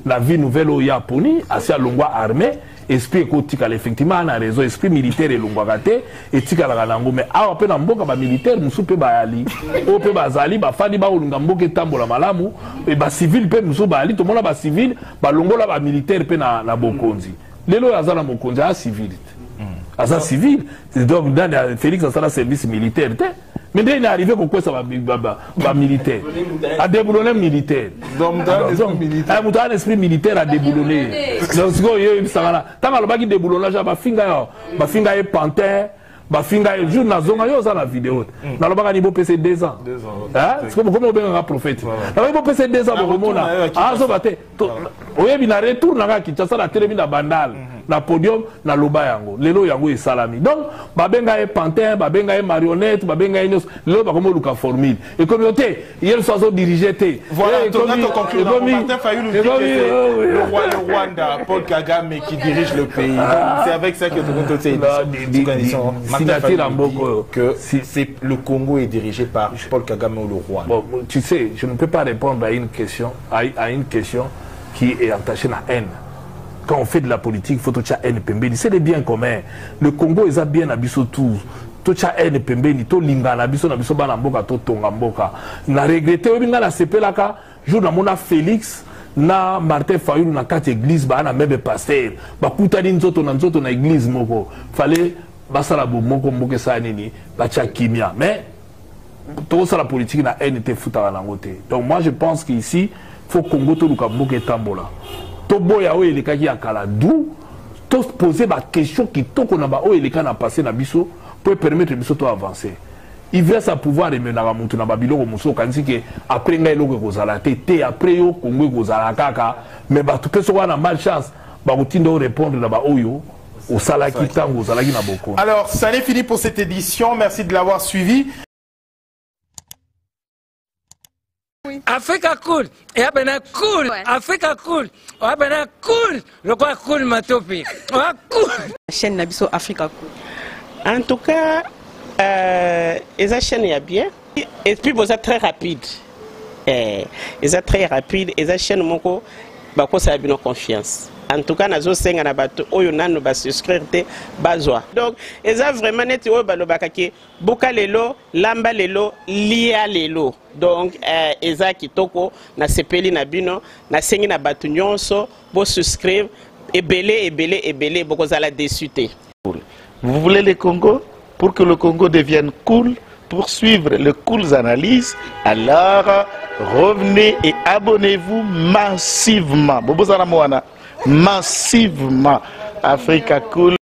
Speaker 4: na vie nouvelle oyo ya poni asi alongwa armée esprit ekotikala. Effectivement ana raison esprit militaire elongwaka te etikalaka nango mais awa mpe na mboka bamilitaire mosusu mpe bayali. Oyo mpe bazali bafandi bakolinga mboka etambola malamu. E bacivile mpe mosusu bayali tomona bacivile balongola bamilitaire mpe na, na bokonzi. Lelo oyo aza na mokonzi aya civile te. Aza civile donc félix asala service militaire te mais nde ene arrivé kokwesa bamilitaire adeboulone militaire.
Speaker 1: Moto aza na esprit militaire.
Speaker 4: Donc sikoyo yo oyebisaka na ntango alobaki deboulonage ya bafinga yo bafinga ye pantin bafinga ye jour nazonga yo oza na video te nalobaka ni bopesa deux ans.
Speaker 1: Deux ans,
Speaker 4: siko bokomi obengaka prophète. Nabaki bopesa deux ans bokomona azoba te oyebi na retour na nga kinshasa natelemi na bandal na podium naloba yango lelo yango esalami donc babenga ye pantin babenga ye marionnette babenga ye nyonso lelo bakomi oluka formule ekomi yo te ye liso azodirige te oh,
Speaker 1: le roi le Rwanda, Paul Kagame, qui dirige le pays. Donc, C'est avec ça que nous dit
Speaker 4: Boko.
Speaker 1: que c'est le Congo est dirigé par Paul Kagame ou le Rwanda.
Speaker 4: Bon, tu sais, je ne peux pas répondre à une question, à, à une question qui est entachée dans la haine. Quand on fait de la politique, il faut tout ça haine pembeni. C'est des biens communs. Le Congo, ont bien abisso tout. Tout ça haine pembeni, tout linga na biso na biso bana mboka to tonga mboka. Na regretté obi nga na sepelaka jour na mona Félix na Martin Fayulu na kati église ba na même pasteur. Bakutani nzoto na nzoto na église moko. Fallait basala bo moko mboka sa nini bacha kimia. Mais tokosala politique na haine te efutaka nango donc moi je pense que ici faut congo toluka mboka etambola toboya oyo elekaki ya kala du topose baquestion kitoko na baoyo eleka na passé na biso po epermettre biso to avancer ivresse ya pouvoir emenaka motu na babiloko mosusu okanisi ke après ngai eloko ekozala te te après yo kongo ekozala kaka mais bato mpe soko wana malchance bakotinda o répondre na baoyo osalaki ntango ozalaki na bokonzi
Speaker 1: Alors, ça n'est fini pour cette édition. Merci de l'avoir suivi.
Speaker 6: Afrika cool, ya bena cool, Afrika cool, ya bena cool, lokola cool matopi, wa cool.
Speaker 7: chaîne na biso africa cool.
Speaker 8: En tout cas, euh, eza chaîne ya bien. Et puis boza très rapide. Eh, eza très rapide, eza chaîne moko bakosala bino confiance. En tout cas nazosenga na bato oyo nano basubscrire te bazwa. Donc eza vraiment neti oyo balobaka ke buka lelo lamba lelo lia lelo. Donc eh, eza kitoko nasepeli na bino nasengi na bato nyonso bosubscrire ebele ebele ebele bokozala desu te.
Speaker 9: Vous voulez le Congo? Pour que le Congo devienne cool, pour suivre les cools analyses, alors revenez et abonnez-vous massivement. Bobo Zara Moana, massivement. Africa Cool.